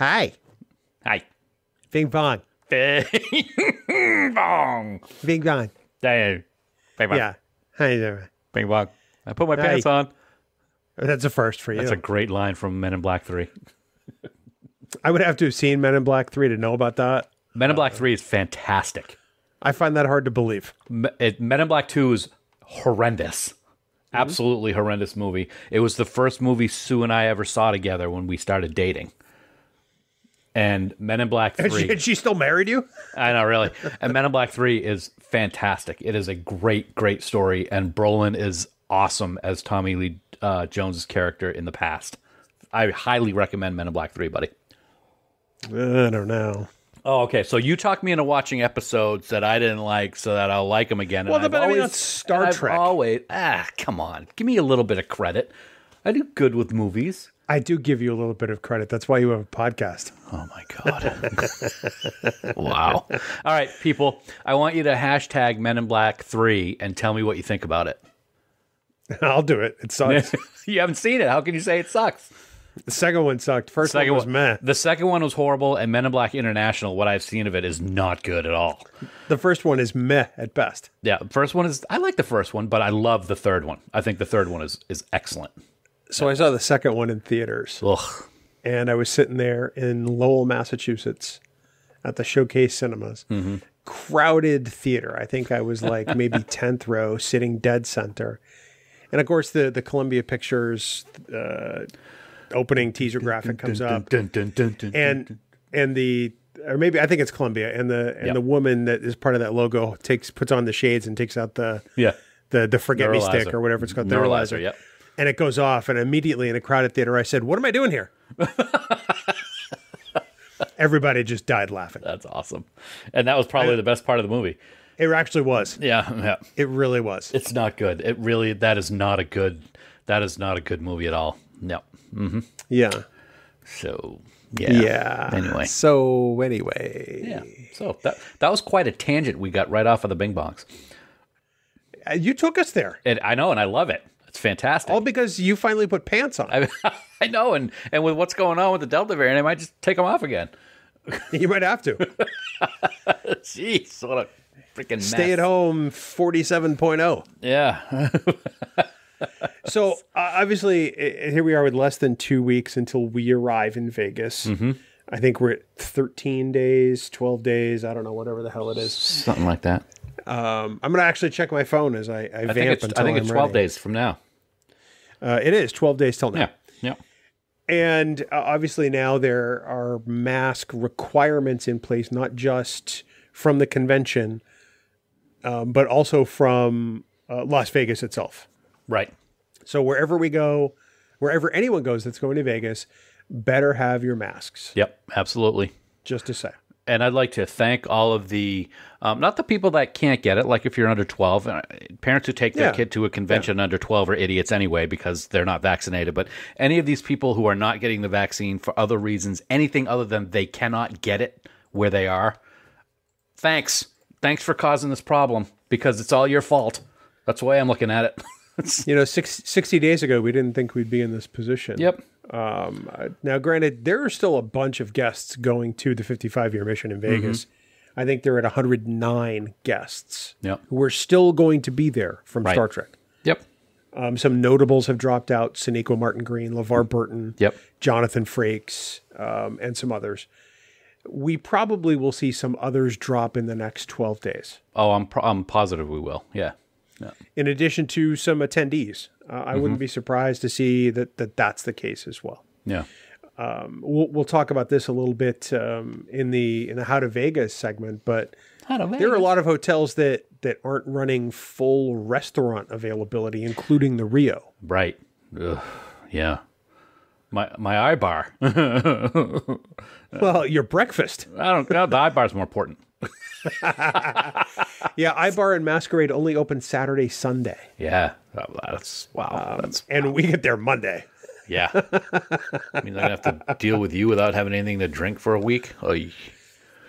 Hi. Hi. Bing bong. Bing bong. Bing bong. Hey. Bing bong. Yeah. Hi there. Bing bong. I put my Hi. pants on. Oh, that's a first for you. That's a great line from Men in Black 3. I would have to have seen Men in Black 3 to know about that. Men in Black 3 is fantastic. I find that hard to believe. Men in Black 2 is horrendous. Absolutely horrendous movie. It was the first movie Sue and I ever saw together when we started dating. And Men in Black 3. And she, and she still married you? I know, really. And Men in Black 3 is fantastic. It is a great, great story. And Brolin is awesome as Tommy Lee uh, Jones's character in the past. I highly recommend Men in Black 3, buddy. I don't know. Oh, okay. So you talked me into watching episodes that I didn't like so that I'll like them again. Well, and I've but I mean, always- Star and I've Trek. Always, ah, come on. Give me a little bit of credit. I do good with movies. I do give you a little bit of credit. That's why you have a podcast. Oh my god! wow. All right, people. I want you to hashtag Men in Black Three and tell me what you think about it. I'll do it. It sucks. you haven't seen it. How can you say it sucks? the second one sucked. First Second one was meh. the second one was horrible, and Men in Black International. What I've seen of it is not good at all. The first one is meh at best. Yeah, first one is. I like the first one, but I love the third one. I think the third one is is excellent. So I saw the second one in theaters, Ugh. and I was sitting there in Lowell, Massachusetts, at the Showcase Cinemas. Mm-hmm. Crowded theater. I think I was like maybe tenth row, sitting dead center. And of course, the the Columbia Pictures uh, opening teaser graphic comes up, and and the or maybe I think it's Columbia, and the and Yep. the woman that is part of that logo takes puts on the shades and takes out the yeah, the the forget me stick or whatever it's called, Neuralizer, yep. And it goes off, and immediately in a crowded theater, I said, "What am I doing here?" Everybody just died laughing. that's awesome. And that was probably the best part of the movie. It actually was. Yeah, yeah. It really was. It's not good. It really that is not a good that is not a good movie at all. No. Yeah. So yeah. Yeah. Anyway. So anyway, Yeah. So that that was quite a tangent we got right off of the Bing Bongs. Uh, you took us there And I know, and I love it. It's fantastic. all because you finally put pants on. I, I know, and and with what's going on with the Delta variant, I might just take them off again. you might have to. Jeez, what a freaking mess. Stay at home 47.0. Yeah. So uh, obviously, here we are with less than two weeks until we arrive in Vegas. Mm-hmm. I think we're at 13 days, 12 days. I don't know, whatever the hell it is. Something like that. Um, I'm going to actually check my phone as I, I, I vamp think it's, until I think I'm it's 12 ready. days from now. Uh, it is 12 days till now. Yeah. Yeah. And uh, obviously now there are mask requirements in place, not just from the convention, um, but also from uh, Las Vegas itself. Right. So wherever we go, wherever anyone goes that's going to Vegas, better have your masks. Yep. Absolutely. Just to say. And I'd like to thank all of the, um, not the people that can't get it, like if you're under 12, uh, parents who take their Yeah. kid to a convention under 12 are idiots anyway because they're not vaccinated. But any of these people who are not getting the vaccine for other reasons, anything other than they cannot get it where they are, thanks. Thanks for causing this problem because it's all your fault. That's the way I'm looking at it. You know, six, 60 days ago, we didn't think we'd be in this position. yep. Um, now, granted, there are still a bunch of guests going to the 55 year mission in Vegas. I think they're at 109 guests Yep. who are still going to be there from Right. Star Trek. Yep. Um, some notables have dropped out Sonequa Martin Green, LeVar Burton, Yep. Jonathan Frakes, um, and some others. We probably will see some others drop in the next 12 days, Oh, I'm, pro- I'm positive we will. Yeah. Yeah. in addition to some attendees. Uh, I wouldn't be surprised to see that, that that's the case as well. Yeah. We'll, we'll talk about this a little bit um, in the in the How to Vegas segment, but there are a lot of hotels that that aren't running full restaurant availability, including the Rio. Right. Ugh. Yeah. My my iBar. Well, your breakfast. I don't know. The iBar is more important. Yeah, iBar and Masquerade only open Saturday, Sunday, Yeah. That- That's wow. that's and we get there Monday. yeah. I mean, I'm have to deal with you without having anything to drink for a week. Oh,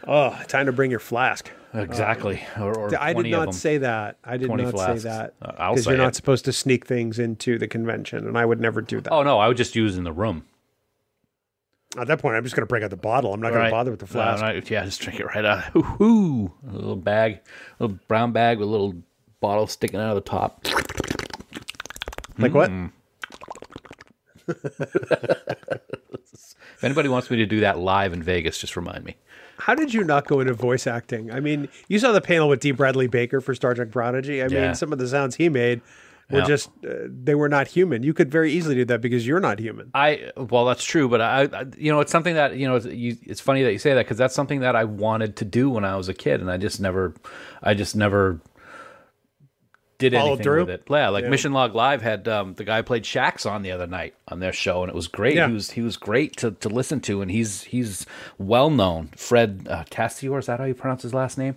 Oh, time to bring your flask. exactly. Or, or I 20 did not say that. I did not flasks. say that Uh, I'll because say you're not supposed to sneak things into the convention, and I would never do that. Oh no, I would just use in the room. At that point, I'm just going to break out the bottle. I'm not going Right. to bother with the flask. No, no, yeah, just drink it right out. Hoo. A little bag, a little brown bag with a little bottle sticking out of the top. Like what? Mm. If anybody wants me to do that live in Vegas, just remind me. How did you not go into voice acting? I mean, you saw the panel with D. Bradley Baker for Star Trek Prodigy. I Yeah. mean, some of the sounds he made were Yeah. just, uh, they were not human. You could very easily do that because you're not human. I well, that's true, but I, I you know, it's something that you know, it's, you, it's funny that you say that because that's something that I wanted to do when I was a kid, and I just never, I just never did Followed anything through? with it. Yeah, like Mission Log Live had um, the guy played Shaxs on the other night on their show, and it was great. Yeah. He was he was great to, to listen to, and he's he's well known. Fred uh, Tassior, is that how you pronounce his last name?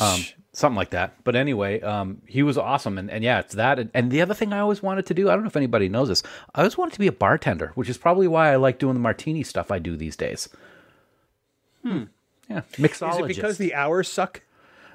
Um, something like that. But anyway, um, he was awesome, and, and yeah, it's that. And, and the other thing I always wanted to do, I don't know if anybody knows this, I always wanted to be a bartender, which is probably why I like doing the martini stuff I do these days. Hmm. Yeah, mixologist. Is it because the hours suck?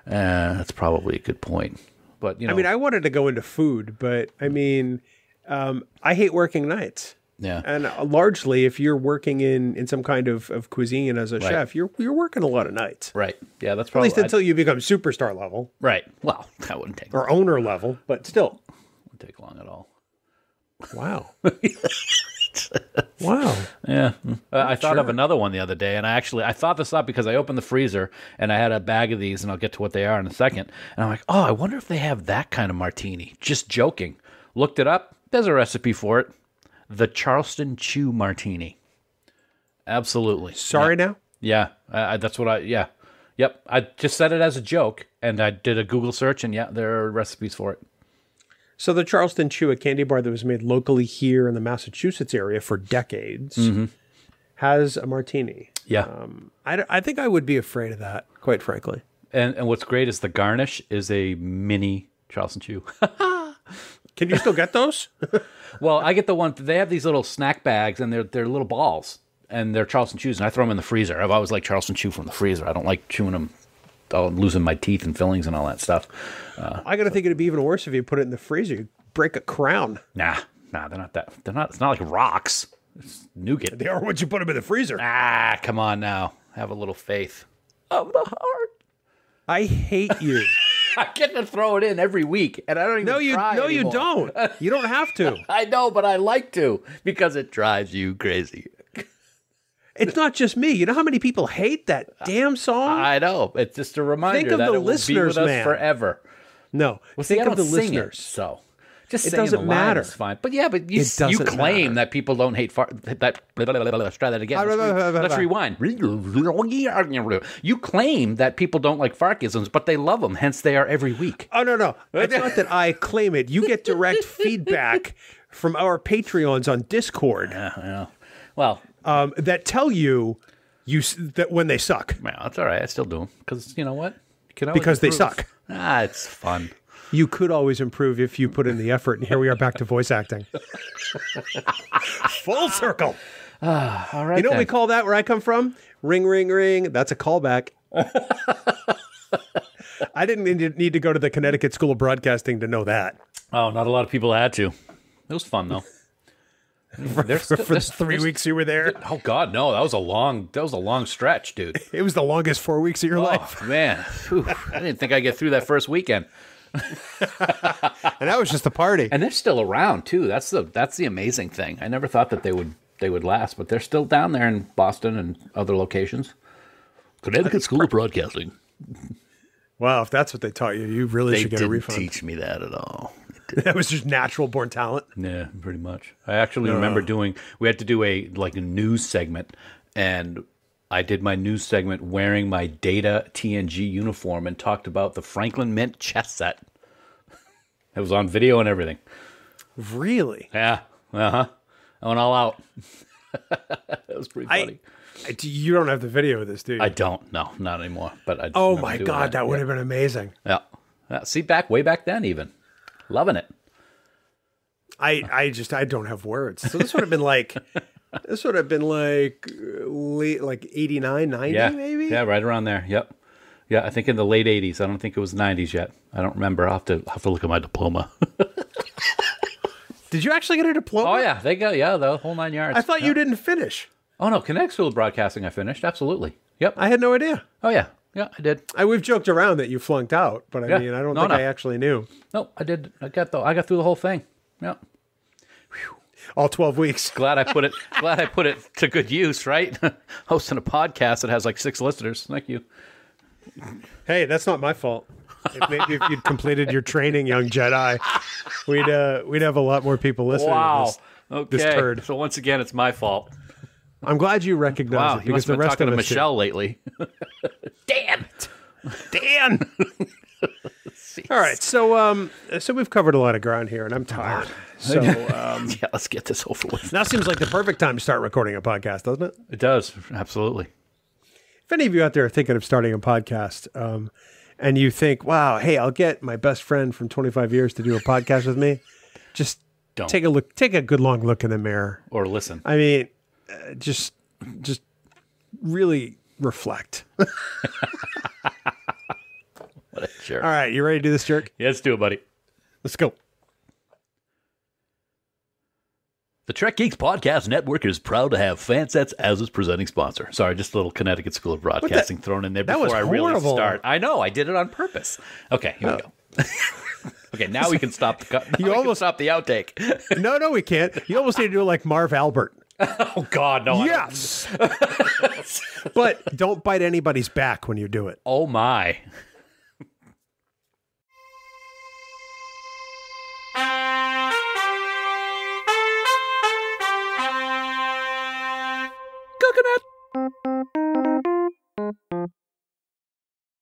Uh, that's probably a good point. But you know, I mean, I wanted to go into food, but I mean, um, I hate working nights. Yeah, And uh, largely, if you're working in, in some kind of, of cuisine as a chef, you're you're working a lot of nights. right. Yeah, that's probably. At least until you become superstar level right. Well, that wouldn't take or owner level, but still. wouldn't take long at all. Wow. wow. Yeah, uh, I thought of another one the other day, and I actually I thought this up because I opened the freezer and I had a bag of these, and I'll get to what they are in a second. And I'm like, oh, I wonder if they have that kind of martini. Just joking. Looked it up. There's a recipe for it. The Charleston Chew Martini. Absolutely. Sorry now. Yeah, I, I, that's what I. Yeah, yep. I just said it as a joke, and I did a Google search, and yeah, there are recipes for it. So the Charleston Chew, a candy bar that was made locally here in the Massachusetts area for decades, mm-hmm. has a martini. Yeah. Um, I I think I would be afraid of that, quite frankly. and and what's great is the garnish is a mini Charleston Chew. Can you still get those? Well, I get the one. They have these little snack bags, and they're they're little balls, and they're Charleston chews, and I throw them in the freezer. I've always liked Charleston chew from the freezer. I don't like chewing them. I'm losing my teeth and fillings and all that stuff. I got to think it'd be even worse if you put it in the freezer. You'd break a crown. Nah, nah, they're not that. They're not. It's not like rocks. It's nougat. They are once you put them in the freezer. Ah, come on now. Have a little faith of the heart. I hate you. I get to throw it in every week, and I don't even. No, you no, you don't. You don't have to. I know, but I like to because it drives you crazy. It's not just me. You know how many people hate that damn song? I know. It's just a reminder Think of that the it will be listeners, with us man. forever. no. Well, see, think I of the sing it, listeners. so just It doesn't matter. is fine. But yeah, but you you claim matter. that people don't hate fart. That blah, blah, blah, let's try that again. Let's, re- let's rewind. You claim that people don't like farkisms, but they love them. Hence, they are every week. Oh no, no. It's not that I claim it. You get direct feedback from our Patreons on Discord Yeah, Well, um, that tell you you that when they suck. well, that's all right. I still do them because you know what? You can always Because they suck. Ah, it's fun. You could always improve if you put in the effort. And here we are back to voice acting. Full circle. Ah, all right. You know what we call that where I come from? Ring, ring, ring. That's a callback. I didn't need to, go to the Connecticut School of Broadcasting to know that. Oh, not a lot of people had to. It was fun though. There's For, still- for the there's- three there's- weeks you were there, Oh God, no! That was a long. That was a long stretch, dude. it was the longest four weeks of your oh, life. Oh man, Whew. I didn't think I'd get through that first weekend. And that was just a party. And they're still around too. That's the that's the amazing thing. I never thought that they would they would last, but they're still down there in Boston and other locations. Connecticut School of Broadcasting. Wow, if that's what they taught you, you really They should get a didn't refund. teach me that at all. that was just natural born talent. Yeah, pretty much. I actually remember doing. We had to do a like a news segment, and I did my news segment wearing my Data TNG uniform and talked about the Franklin Mint chess set. It was on video and everything. Really? Yeah. Uh huh. I went all out. that was pretty funny. I- you don't have the video of this, do you? I, don't. No, not anymore. But I. just oh my god, that would yeah. have been amazing. Yeah. yeah. See, back way back then, even loving it. I I just I don't have words. So this would have been like this would have been like late like 89, 90 Yeah. maybe. Yeah, right around there. Yep. Yeah, I think in the late '80s. I don't think it was '90s yet. I don't remember. I'll have to I'll have to look at my diploma. Did you actually get a diploma? Oh yeah, they go yeah the whole nine yards. I thought Yeah. you didn't finish. Oh no, Connect School of Broadcasting. I finished absolutely. Yep. I had no idea. oh yeah, yeah, I did. I we've joked around that you flunked out, but I Yeah. mean I don't No, think no. I actually knew. No, I did. I got the I got through the whole thing. Yeah. All twelve weeks. Glad I put it. glad I put it to good use. Right. Hosting a podcast that has like six listeners. Thank you. Hey, that's not my fault. If maybe if you'd completed your training, young Jedi, we'd uh, we'd have a lot more people listening. Wow. To this. Okay. this turd. So once again, it's my fault. I'm glad you recognize Wow. it because the rest talking of to did. Michelle lately. Damn it. Dan. All right, so um, so we've covered a lot of ground here, and I'm tired. So um, Yeah. Let's get this over with. now seems like the perfect time to start recording a podcast, doesn't it? It does absolutely. If any of you out there are thinking of starting a podcast, um, and you think, "Wow, hey, I'll get my best friend from 25 years to do a podcast with me," just Don't. take a look, take a good long look in the mirror. Or listen. I mean, uh, just just really reflect. What a jerk. All right, you ready to do this, jerk? Yeah, let's do it, buddy. Let's go. The Trek Geeks Podcast Network is proud to have FanSets as its presenting sponsor. Sorry, just a little Connecticut School of Broadcasting thrown in there that before was I really start. I know, I did it on purpose. Okay, here we oh. go. okay, now we can stop the cut. You almost- stop the outtake. No, no, we can't. You almost need to do it like Marv Albert. oh God, no! Yes, but don't bite anybody's back when you do it. Oh my! looking at?